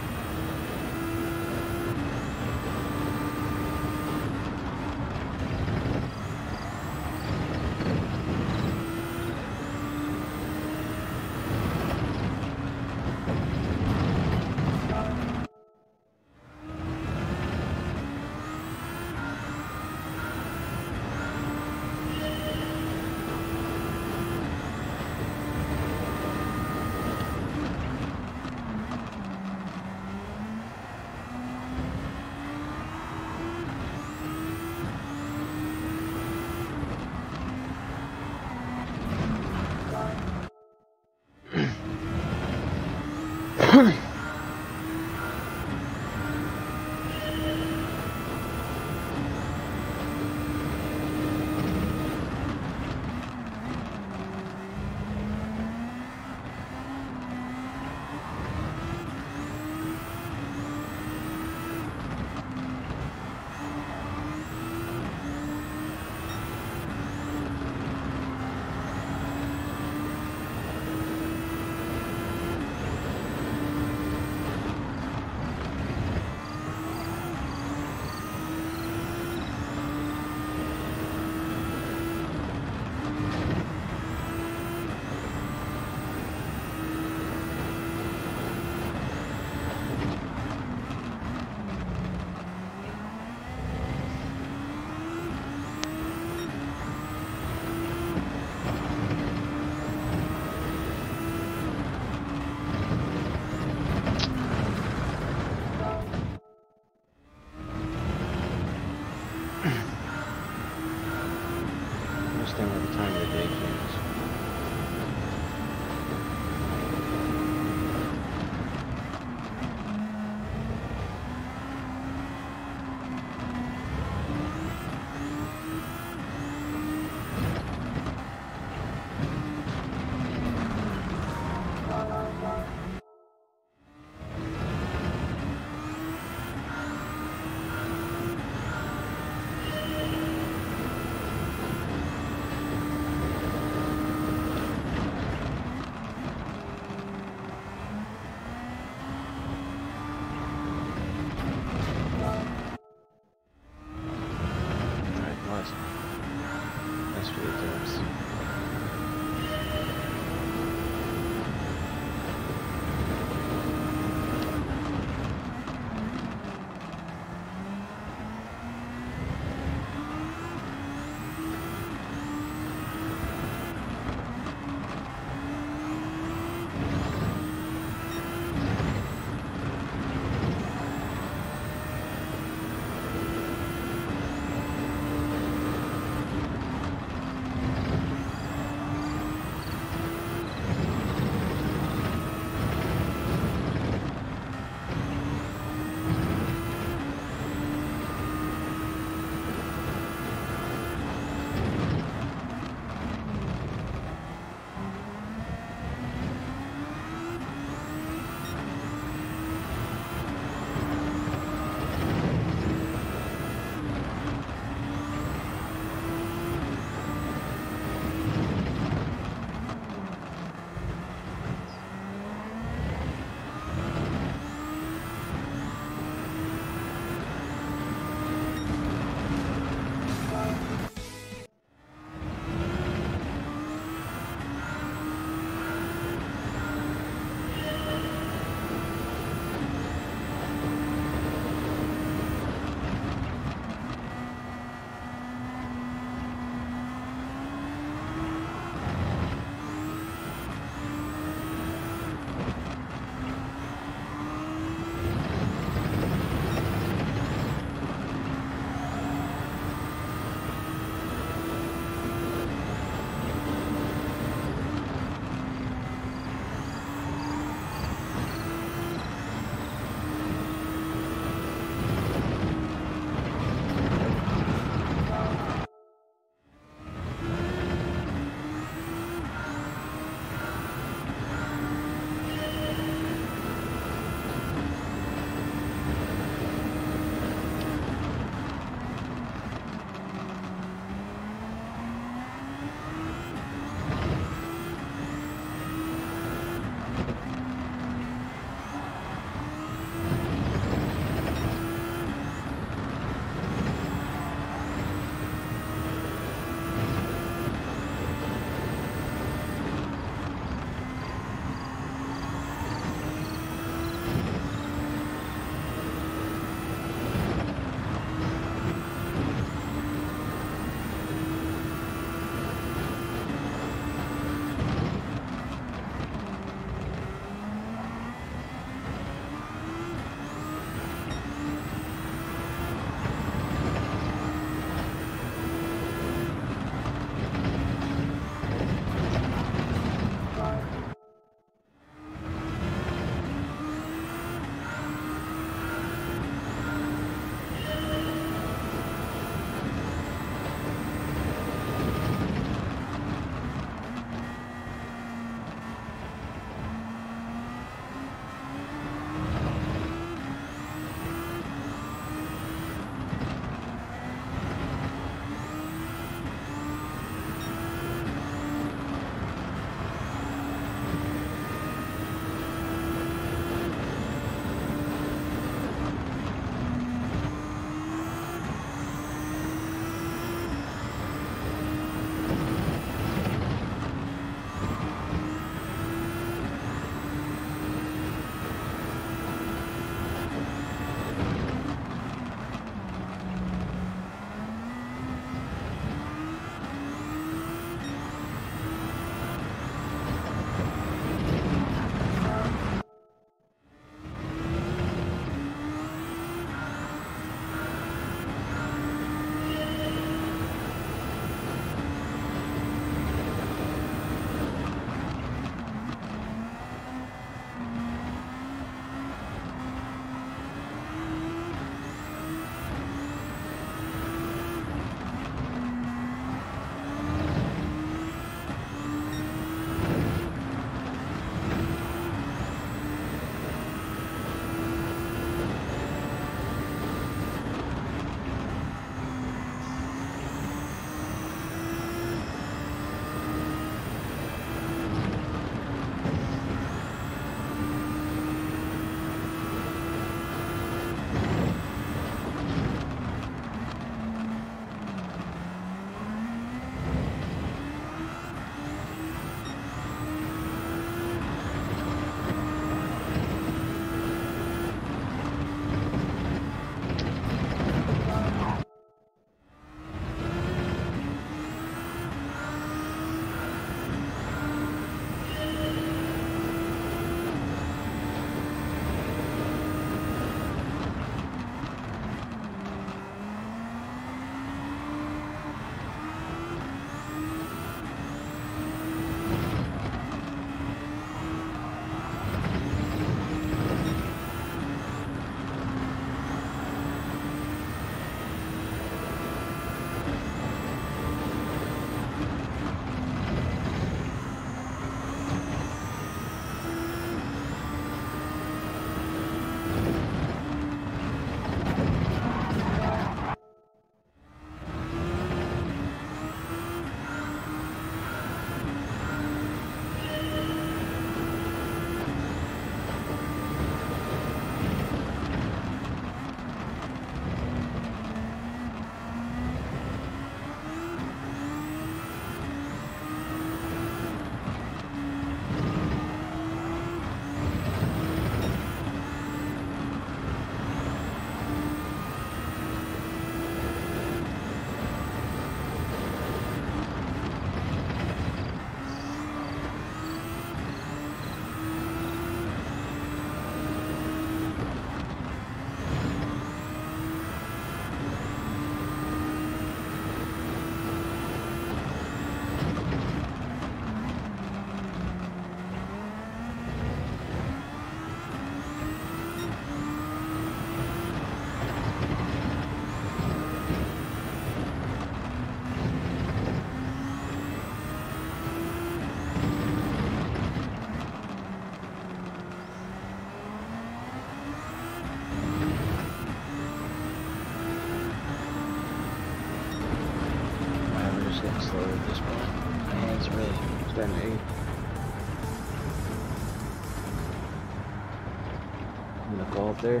There.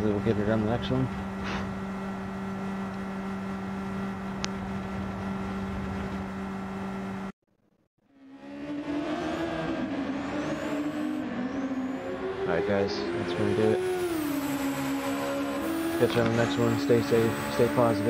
Hopefully we'll get it on the next one. Alright guys, that's gonna do it. Catch you on the next one. Stay safe, stay positive.